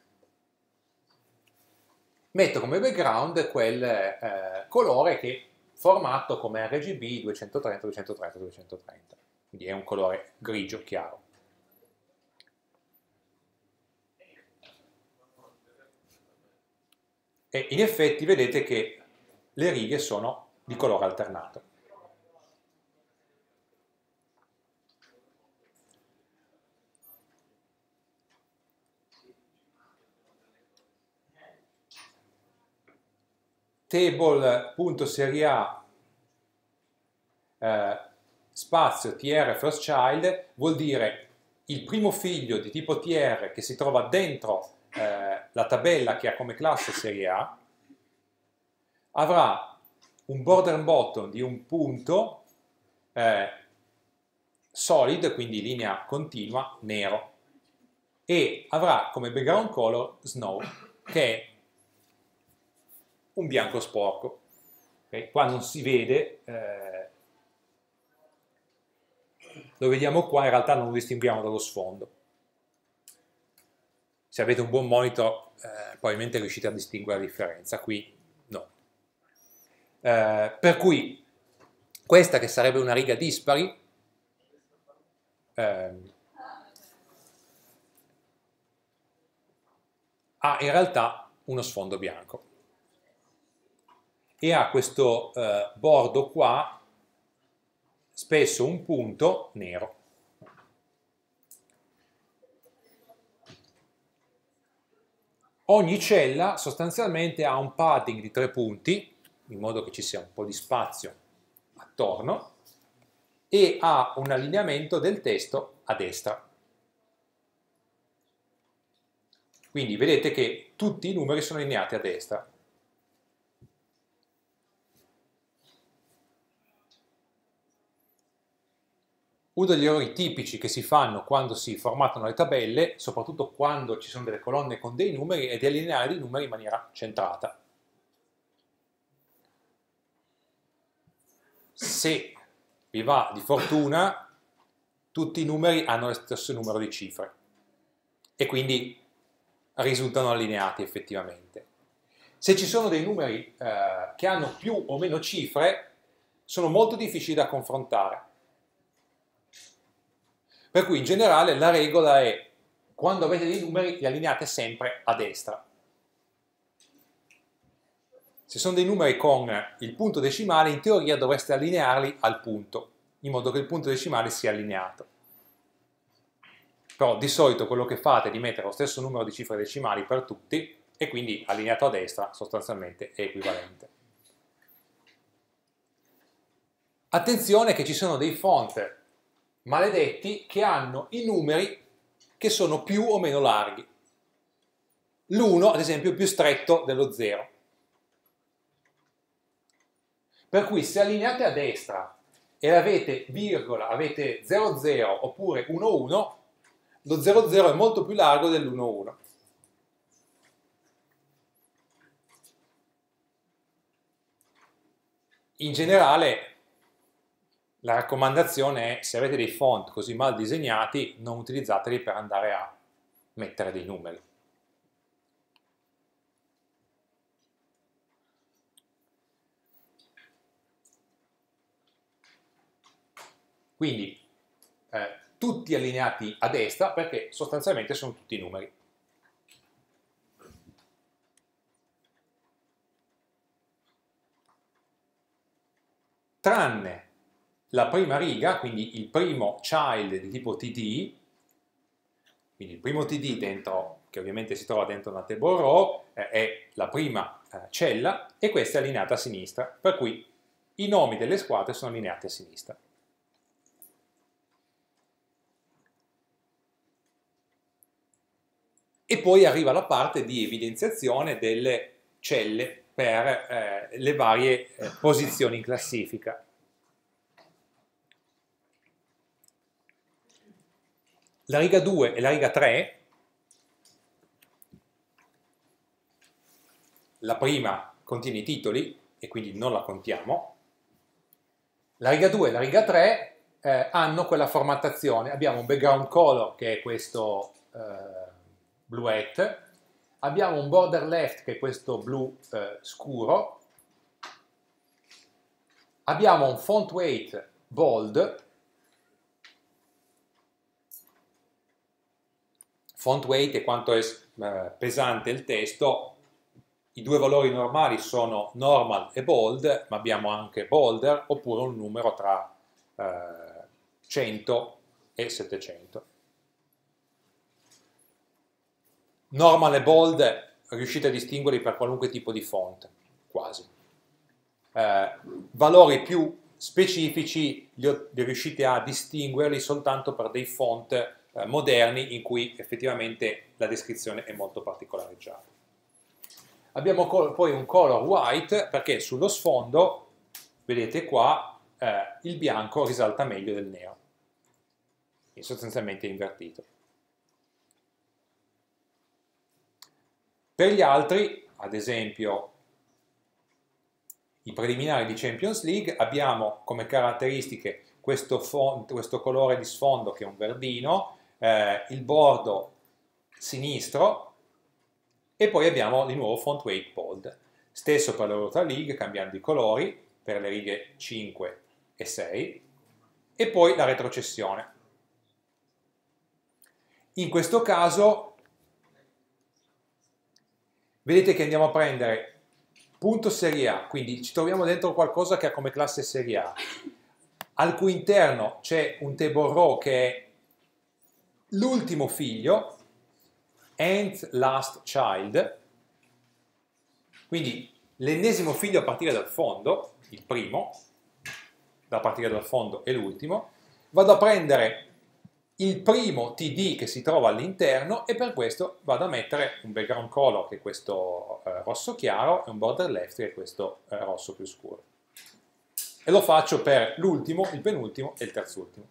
Metto come background quel eh, colore che formato come RGB 230 230 230 quindi è un colore grigio chiaro. E in effetti vedete che le righe sono di colore alternato. Table.seria eh, spazio tr first child vuol dire il primo figlio di tipo tr che si trova dentro eh, la tabella che ha come classe serie A avrà un border and bottom di un punto eh, solid, quindi linea continua, nero, e avrà come background color snow, che è un bianco sporco. Okay? Qua non si vede eh, lo vediamo qua, in realtà non lo distinguiamo dallo sfondo. Se avete un buon monitor eh, probabilmente riuscite a distinguere la differenza, qui no. Eh, per cui questa che sarebbe una riga dispari eh, ha in realtà uno sfondo bianco e ha questo eh, bordo qua spesso un punto nero. ogni cella sostanzialmente ha un padding di tre punti, in modo che ci sia un po' di spazio attorno, e ha un allineamento del testo a destra. Quindi vedete che tutti i numeri sono allineati a destra. Uno degli errori tipici che si fanno quando si formattano le tabelle, soprattutto quando ci sono delle colonne con dei numeri, è di allineare i numeri in maniera centrata. Se vi va di fortuna, tutti i numeri hanno lo stesso numero di cifre e quindi risultano allineati effettivamente. Se ci sono dei numeri eh, che hanno più o meno cifre, sono molto difficili da confrontare per cui in generale la regola è quando avete dei numeri li allineate sempre a destra. Se sono dei numeri con il punto decimale, in teoria dovreste allinearli al punto, in modo che il punto decimale sia allineato. Però di solito quello che fate è di mettere lo stesso numero di cifre decimali per tutti e quindi allineato a destra sostanzialmente è equivalente. Attenzione che ci sono dei font maledetti che hanno i numeri che sono più o meno larghi. L'1, ad esempio, è più stretto dello 0. Per cui se allineate a destra e avete virgola, avete 00 oppure 11, lo 00 è molto più largo dell'11. In generale la raccomandazione è se avete dei font così mal disegnati non utilizzateli per andare a mettere dei numeri. Quindi eh, tutti allineati a destra perché sostanzialmente sono tutti numeri. Tranne la prima riga, quindi il primo child di tipo TD, quindi il primo TD dentro, che ovviamente si trova dentro una table row, è la prima eh, cella e questa è allineata a sinistra, per cui i nomi delle squadre sono allineati a sinistra. E poi arriva la parte di evidenziazione delle celle per eh, le varie eh, posizioni in classifica. La riga 2 e la riga 3, la prima contiene i titoli e quindi non la contiamo, la riga 2 e la riga 3 eh, hanno quella formattazione, abbiamo un background color che è questo eh, bluette, abbiamo un border left che è questo blu eh, scuro, abbiamo un font weight bold font weight e quanto è eh, pesante il testo, i due valori normali sono normal e bold, ma abbiamo anche bolder oppure un numero tra eh, 100 e 700. Normal e bold riuscite a distinguerli per qualunque tipo di font, quasi. Eh, valori più specifici li, li riuscite a distinguerli soltanto per dei font eh, moderni in cui effettivamente la descrizione è molto particolareggiata. Abbiamo poi un color white perché sullo sfondo, vedete qua, eh, il bianco risalta meglio del nero, è sostanzialmente invertito. Per gli altri, ad esempio i preliminari di Champions League, abbiamo come caratteristiche questo, font, questo colore di sfondo che è un verdino, eh, il bordo sinistro e poi abbiamo di nuovo font weight bold. Stesso per l'Europa League, cambiando i colori per le righe 5 e 6 e poi la retrocessione. In questo caso vedete che andiamo a prendere punto serie A, quindi ci troviamo dentro qualcosa che ha come classe serie A, al cui interno c'è un table row che è l'ultimo figlio nth last child, quindi l'ennesimo figlio a partire dal fondo, il primo, da partire dal fondo e l'ultimo, vado a prendere il primo TD che si trova all'interno e per questo vado a mettere un background color che è questo eh, rosso chiaro e un border left che è questo eh, rosso più scuro. E lo faccio per l'ultimo, il penultimo e il terzultimo.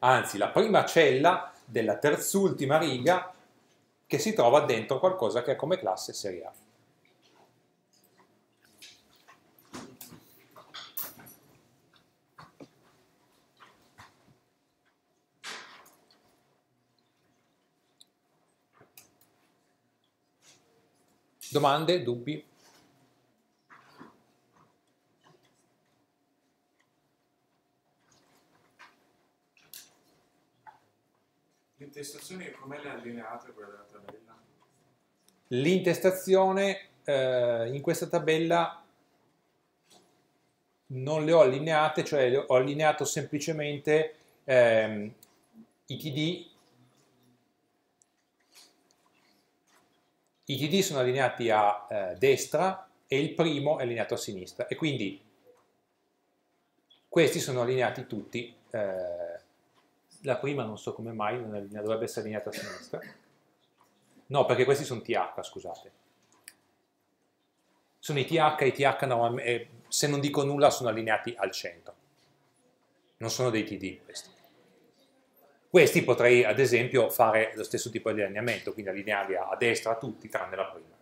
Anzi, la prima cella della terzultima riga che si trova dentro qualcosa che è come classe serie A. Domande, dubbi? L'intestazione come le allineate quella tabella? L'intestazione eh, in questa tabella non le ho allineate, cioè ho allineato semplicemente ehm, i TD i TD sono allineati a eh, destra e il primo è allineato a sinistra e quindi questi sono allineati tutti eh, la prima non so come mai non linea, dovrebbe essere allineata a sinistra no perché questi sono TH scusate sono i TH i TH normalmente se non dico nulla sono allineati al centro non sono dei TD questi questi potrei ad esempio fare lo stesso tipo di allineamento, quindi allinearli a destra a tutti tranne la prima.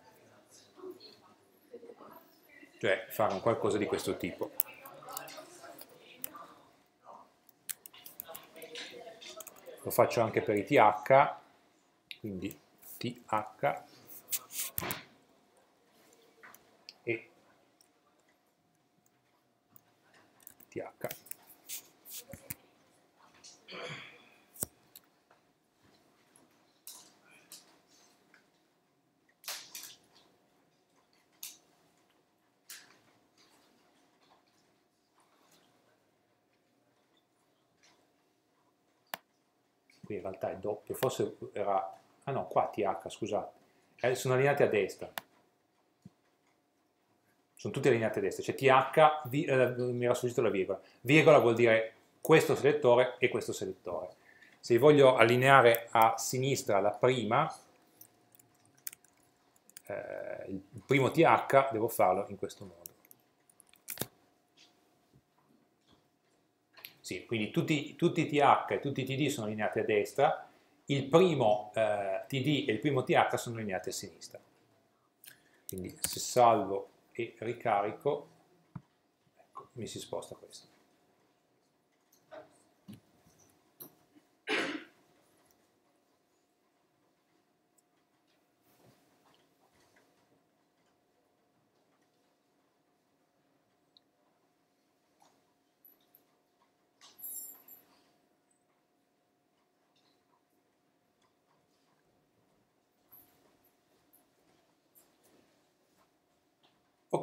Cioè fare un qualcosa di questo tipo. Lo faccio anche per i TH, quindi TH e TH. Qui in realtà è doppio, forse era, ah no, qua TH, scusate, eh, sono allineati a destra, sono tutti allineati a destra, c'è TH, vi, eh, mi era sfuggito la virgola, virgola vuol dire questo selettore e questo selettore. Se voglio allineare a sinistra la prima, eh, il primo TH, devo farlo in questo modo. Sì, quindi tutti, i TH e tutti i TD sono allineati a destra, il primo eh, TD e il primo TH sono allineati a sinistra. Quindi se salvo e ricarico, ecco, mi si sposta questo.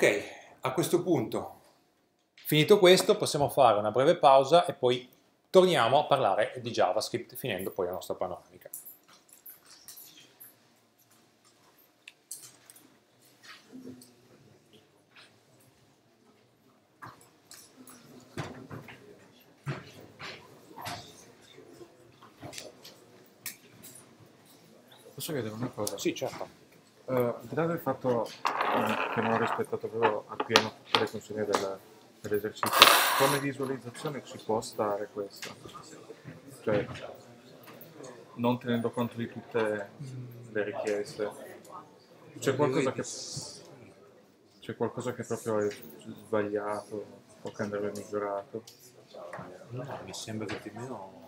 Ok, a questo punto, finito questo, possiamo fare una breve pausa e poi torniamo a parlare di JavaScript, finendo poi la nostra panoramica. Posso chiedere una cosa? Sì, certo. Uh, di là del fatto che non ho rispettato proprio appieno tutte le consigne del, dell'esercizio, come visualizzazione ci può stare questo? Cioè, non tenendo conto di tutte le richieste. C'è qualcosa che, c'è qualcosa che proprio è sbagliato o che andrebbe migliorato? No, mi sembra che più o meno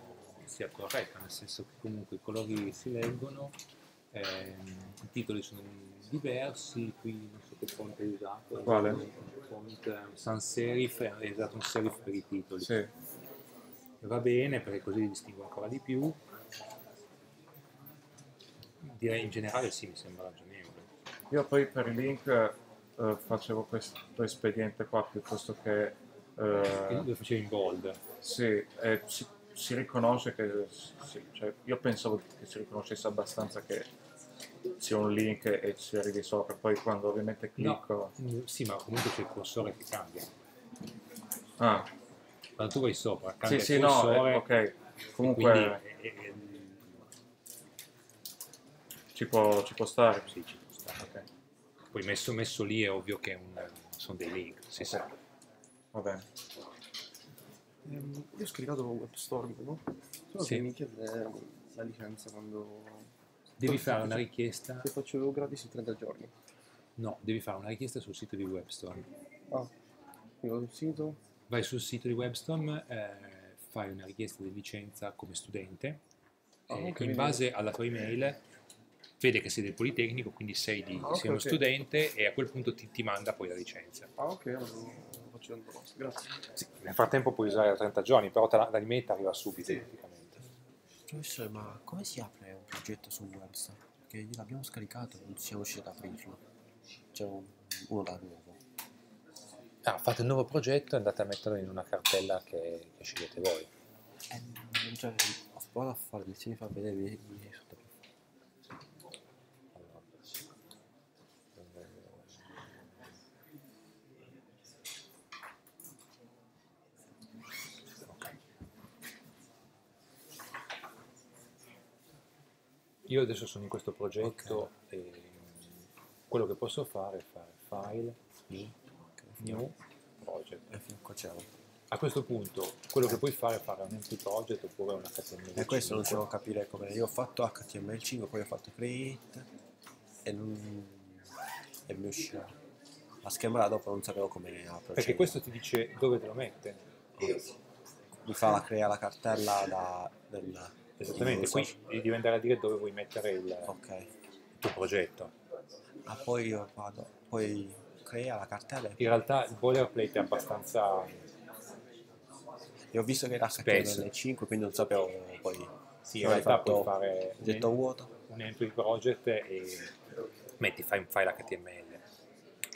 sia corretto, nel senso che comunque i colori si leggono eh, I titoli sono diversi, qui non so che font hai usato. Quale? Font eh, sans serif, hai usato un serif per i titoli. Sì. Va bene perché così li distingo ancora di più. Direi in generale sì, mi sembra ragionevole. Io poi per i link eh, facevo questo espediente qua piuttosto che... Eh, lo facevi in bold. Sì, eh, ci, si riconosce che... sì, cioè, io pensavo che si riconoscesse abbastanza che sia un link e ci arrivi sopra, poi quando ovviamente clicco... Mm, Sì, ma comunque c'è il cursore che cambia. Ah, Quando tu vai sopra, sì, cambia sì, il no, cursore. eh, ok. Comunque quindi, eh, eh, ci, può, ci può stare. sì, ci può stare. Ok, Poi messo, messo lì è ovvio che è un- sono dei link, si sa. va bene. Ehm, io ho scaricato WebStorm, no? Solo Sì. che mi chiede la licenza quando... Devi fare una richiesta, Se faccio gratis in 30 giorni. no, devi fare una richiesta sul sito di WebStorm. Ah, sul sito. Vai sul sito di WebStorm, eh, fai una richiesta di licenza come studente, Ah, eh, in base alla tua email vede che sei del Politecnico, quindi sei, di- Ah, ok, sei uno ok. studente e a quel punto ti, ti manda poi la licenza. Ah, ok, allora lo faccio posto. Grazie. Sì, nel frattempo puoi usare a 30 giorni, però te la, la limita arriva subito Sì. Professore, ma come si apre un progetto su Webster? Perché l'abbiamo scaricato e non siamo riusciti ad aprirlo. C'è un, uno da nuovo. Ah, fate un nuovo progetto e andate a metterlo in una cartella che, che scegliete voi. Eh, c'è, ho provato a fare, se mi fa vedere mi, mi risulta Io adesso sono in questo progetto e quello che posso fare è fare file, new, new project. A questo punto quello che puoi fare è fare un empty project oppure un HTML. E questo non so capire come. Io ho fatto HTML5, poi ho fatto create e non. e mi usciva. La schemata dopo non sapevo come apro. Perché questo ti dice dove te lo mette. mi fa la crea la cartella da, del. Esattamente, qui devi dire dove vuoi mettere il, Ok. il tuo progetto. Ah, poi io vado. Poi crea la cartella. In realtà il boilerplate è abbastanza... E ho visto che era Spesso. HTML5, quindi non sapevo poi. Sì, in realtà puoi fare un, un empty project e metti, fai un file HTML.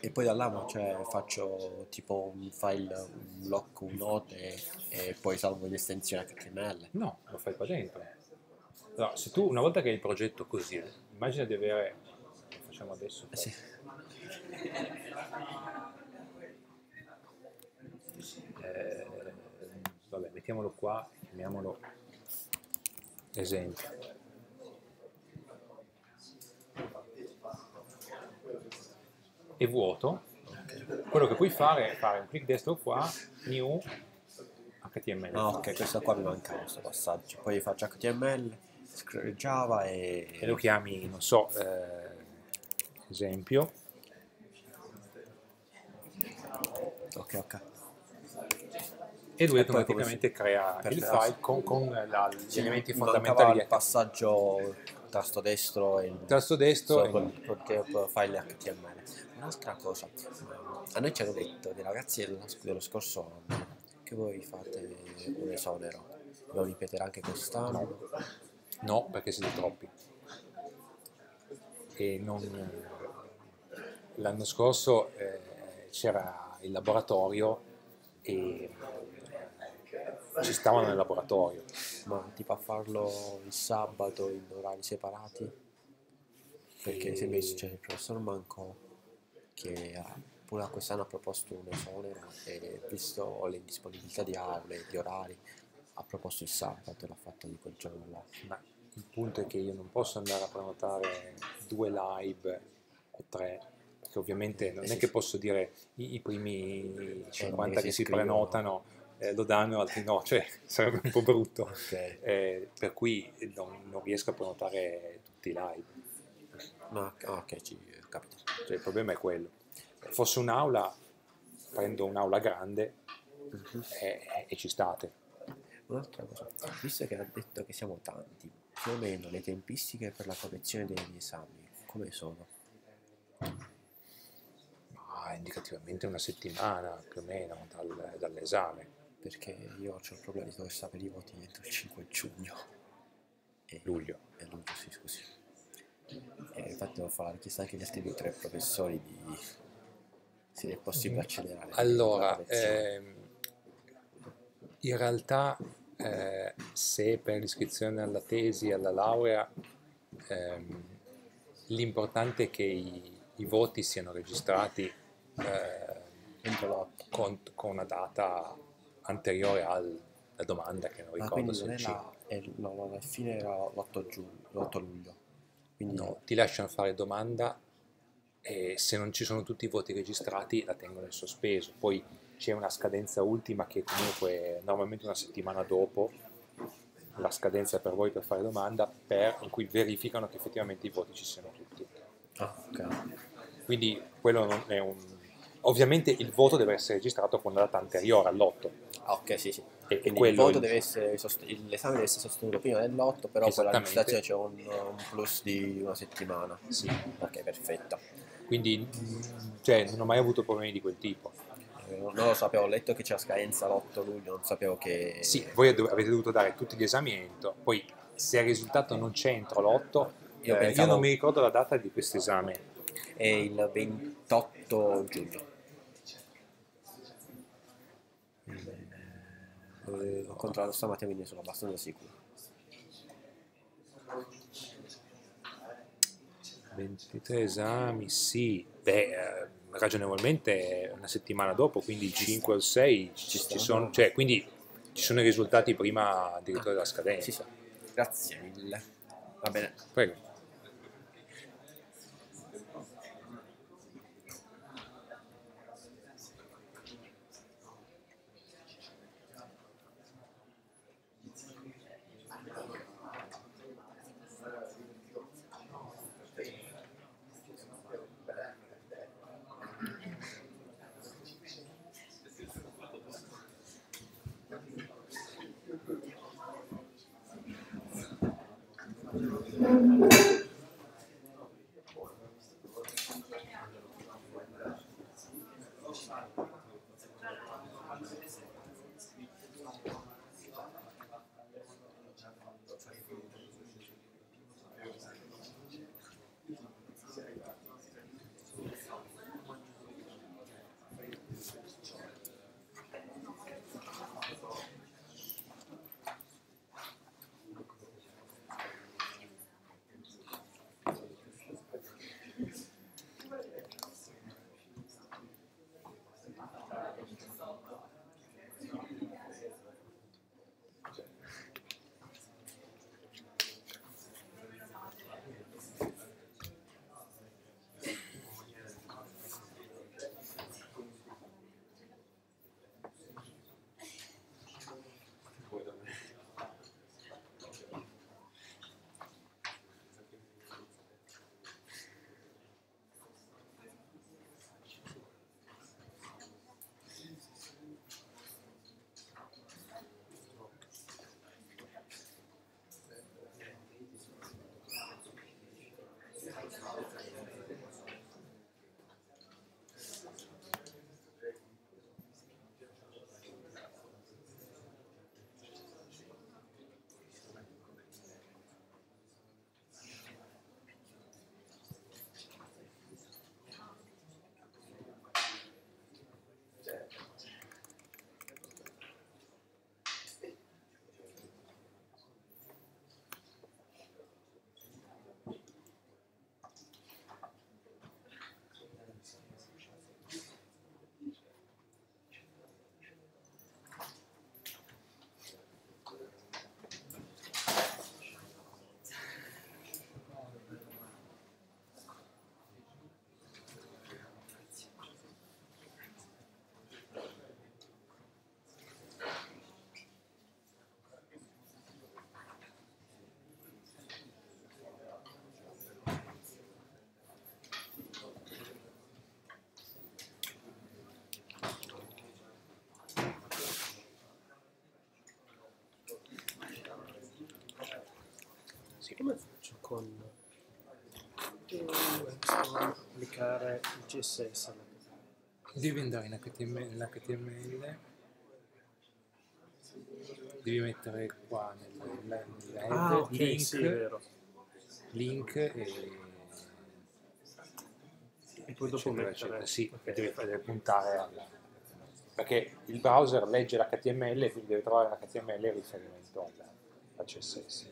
E poi da là cioè, faccio tipo un file, un block, un note e, poi salvo in estensione HTML. No, lo fai qua dentro. Allora, se tu una volta che hai il progetto così, immagina di avere... Lo facciamo adesso. Eh sì. Eh, vabbè, mettiamolo qua, chiamiamolo esempio. È vuoto. Quello che puoi fare è fare un clic destro qua, new, HTML. Ah, ok, questo qua mi mancava questo passaggio. Poi faccio HTML, Java e... E lo chiami, non so, eh, esempio. Ok, ok. E lui E automaticamente crea il le- file con, con la- gli elementi fondamentali il passaggio tasto destro e il tasto destro so, e- file HTML. Un'altra cosa, a noi ci hanno detto dei ragazzi dello, dello scorso anno che voi fate un esonero. Lo ripeterà anche quest'anno. No, perché siete troppi. E non- l'anno scorso eh, c'era il laboratorio e eh, ci stavano nel laboratorio. Ma tipo a farlo il sabato in orari separati? Perché se invece c'è il professor Manco che pure quest'anno ha proposto un esonero e visto le disponibilità di aule, di orari, ha proposto il sabato e l'ha fatto di quel giorno là. Ma il punto è che io non posso andare a prenotare due live o tre, perché ovviamente non Eh è sì, che sì. posso dire i, i primi non 50 è che si scrivono. prenotano eh, lo danno, altri no, cioè <laughs> sarebbe un po' brutto. Ok. Eh, per cui non, non riesco a prenotare tutti i live. Ma ah, ok, ci. Cioè, il problema è quello. Fosse un'aula, prendo un'aula grande e, e ci state. Un'altra cosa, visto che ha detto che siamo tanti, più o meno le tempistiche per la correzione degli esami, come sono? Ma indicativamente una settimana più o meno dal- dall'esame. Perché io ho il problema di dover sapere i voti entro il 5 giugno. E Luglio. E luglio, sì, scusi. E infatti devo fare la richiesta anche agli altri due o tre professori di se è possibile accelerare. Allora, ehm, in realtà eh, se per l'iscrizione alla tesi, alla laurea, ehm, l'importante è che i, i voti siano registrati eh, con, con una data anteriore alla domanda che non Ah, ricordo quindi se è la, è, no, no, la fine era l'8, giugno, l'8 luglio. Quindi No, ti lasciano fare domanda e se non ci sono tutti i voti registrati la tengono in sospeso. Poi c'è una scadenza ultima che comunque normalmente una settimana dopo la scadenza per voi per fare domanda per- in cui verificano che effettivamente i voti ci siano tutti. Ah, ok. Quindi quello non è un... Ovviamente il voto deve essere registrato con una data anteriore all'8. Ah, ok, sì, sì. Quello il voto deve essere l'esame deve essere sostenuto prima dell'8, però poi la registrazione c'è un, un plus di una settimana. Sì. Ok, perfetto. Quindi mm, cioè, non ho mai avuto problemi di quel tipo. Eh, Non lo sapevo, ho letto che c'era scadenza l'8 luglio, non sapevo che... Sì, voi avete dovuto dare tutti gli esami entro, poi se il risultato non c'è entro l'8, Io io, pensavo- io non mi ricordo la data di questo esame. È il 28 giugno. Eh, Ho controllato stamattina, quindi sono abbastanza sicuro. 23 esami, sì, beh, eh, ragionevolmente una settimana dopo, quindi il 5 o il 6 ci, ci sono, cioè, quindi ci sono i risultati prima addirittura della scadenza. Sì, sì. Grazie mille. Va bene. Prego. Come faccio con questo applicare il CSS? Devi andare in HTML, nell'HTML, devi mettere qua nel, nel, nel Ah, ok, link, sì, link e, E poi dopo eccetera, eccetera. Sì, ok. e devi, devi puntare alla... perché il browser legge l'HTML e quindi deve trovare l'HTML in riferimento al, al CSS.